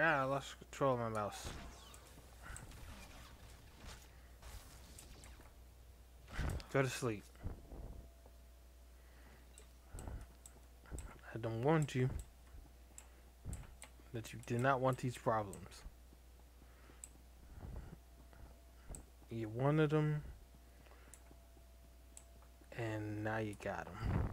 Yeah, I lost control of my mouse. Go to sleep. I don't warned you that you did not want these problems. You wanted them, and now you got them.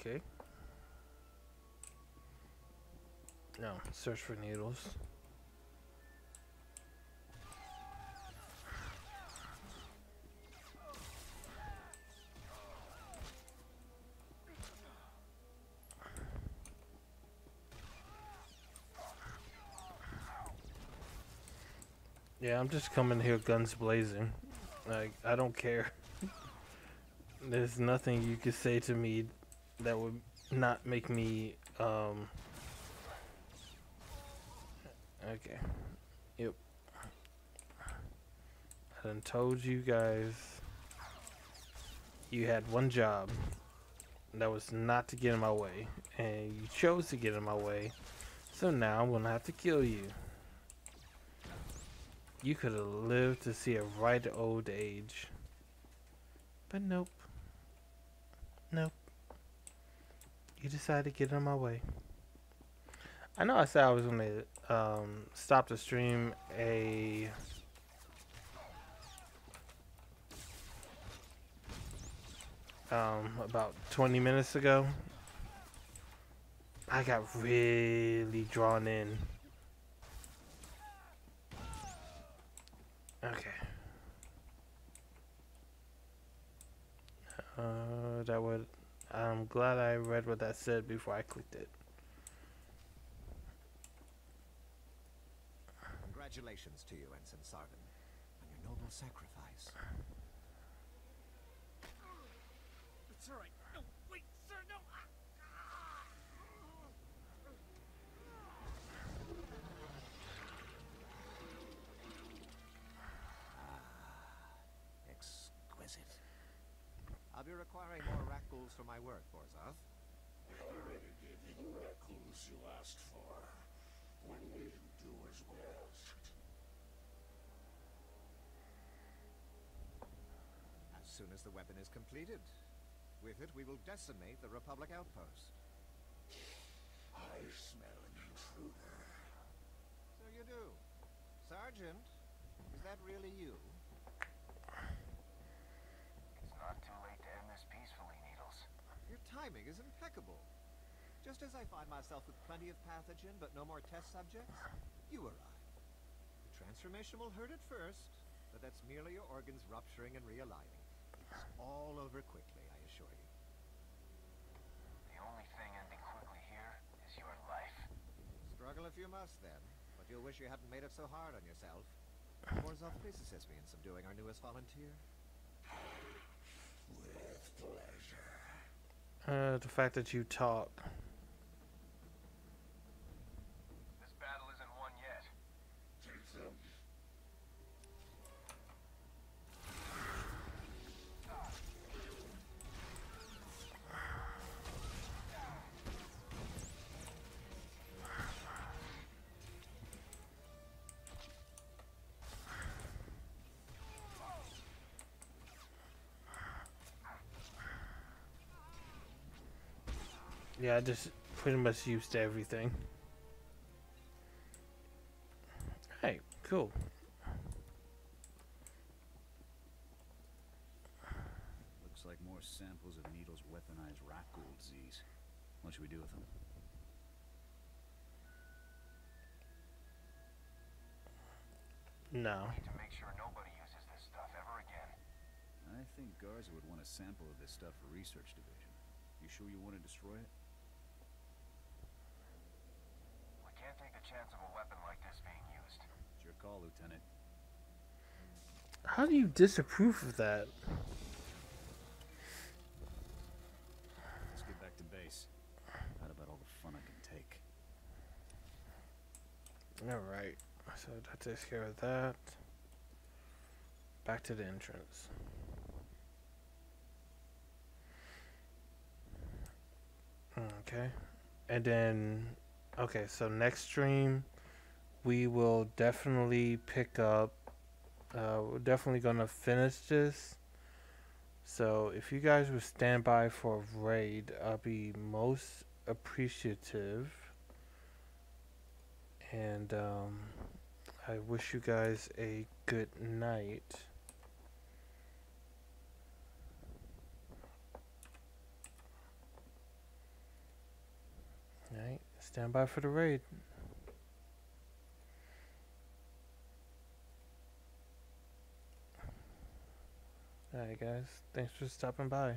Okay. No, search for needles. Yeah, I'm just coming here guns blazing. Like, I don't care. There's nothing you could say to me that would not make me, um... Okay. Yep. I done told you guys you had one job. That was not to get in my way. And you chose to get in my way. So now I'm gonna have to kill you. You could have lived to see a right old age. But nope. Nope. You decided to get in my way. I know I said I was to um, stop the stream a... Um, about 20 minutes ago. I got really drawn in. Okay. Uh, that would. I'm glad I read what that said before I clicked it. Congratulations to you, Ensign Sarvin, on your noble sacrifice. Oh, it's alright. No, wait, sir, no! Ah, ah, exquisite. I'll be requiring more Rakghouls for my work, Borzoth. We already gave you the Rakghouls you asked for. When will you do as we asked? As soon as the weapon is completed. With it, we will decimate the Republic outpost. I smell an intruder. So you do. Sergeant, is that really you? It's not too late to end this peacefully, Needles. Your timing is impeccable. Just as I find myself with plenty of pathogen but no more test subjects, you arrive. The transformation will hurt at first, but that's merely your organs rupturing and realigning. It's all over quickly, I assure you. The only thing ending quickly here is your life. Struggle if you must, then. But you'll wish you hadn't made it so hard on yourself. Borzov, please assist me in subduing our newest volunteer. With pleasure. Uh, the fact that you talk. Yeah, I just pretty much used to everything. Hey, cool. Looks like more samples of Needle's weaponized Rakghoul disease. What should we do with them? No. Need to make sure nobody uses this stuff ever again. I think Garza would want a sample of this stuff for research division. You sure you want to destroy it? all, Lieutenant. How do you disapprove of that? Let's get back to base. Not about all the fun I can take. Alright, so that takes care of that. Back to the entrance. Okay. And then, okay, so next stream we will definitely pick up. Uh, we're definitely going to finish this. So if you guys would stand by for a raid, I'll be most appreciative. And um, I wish you guys a good night. Alright, stand by for the raid. Alright guys, thanks for stopping by.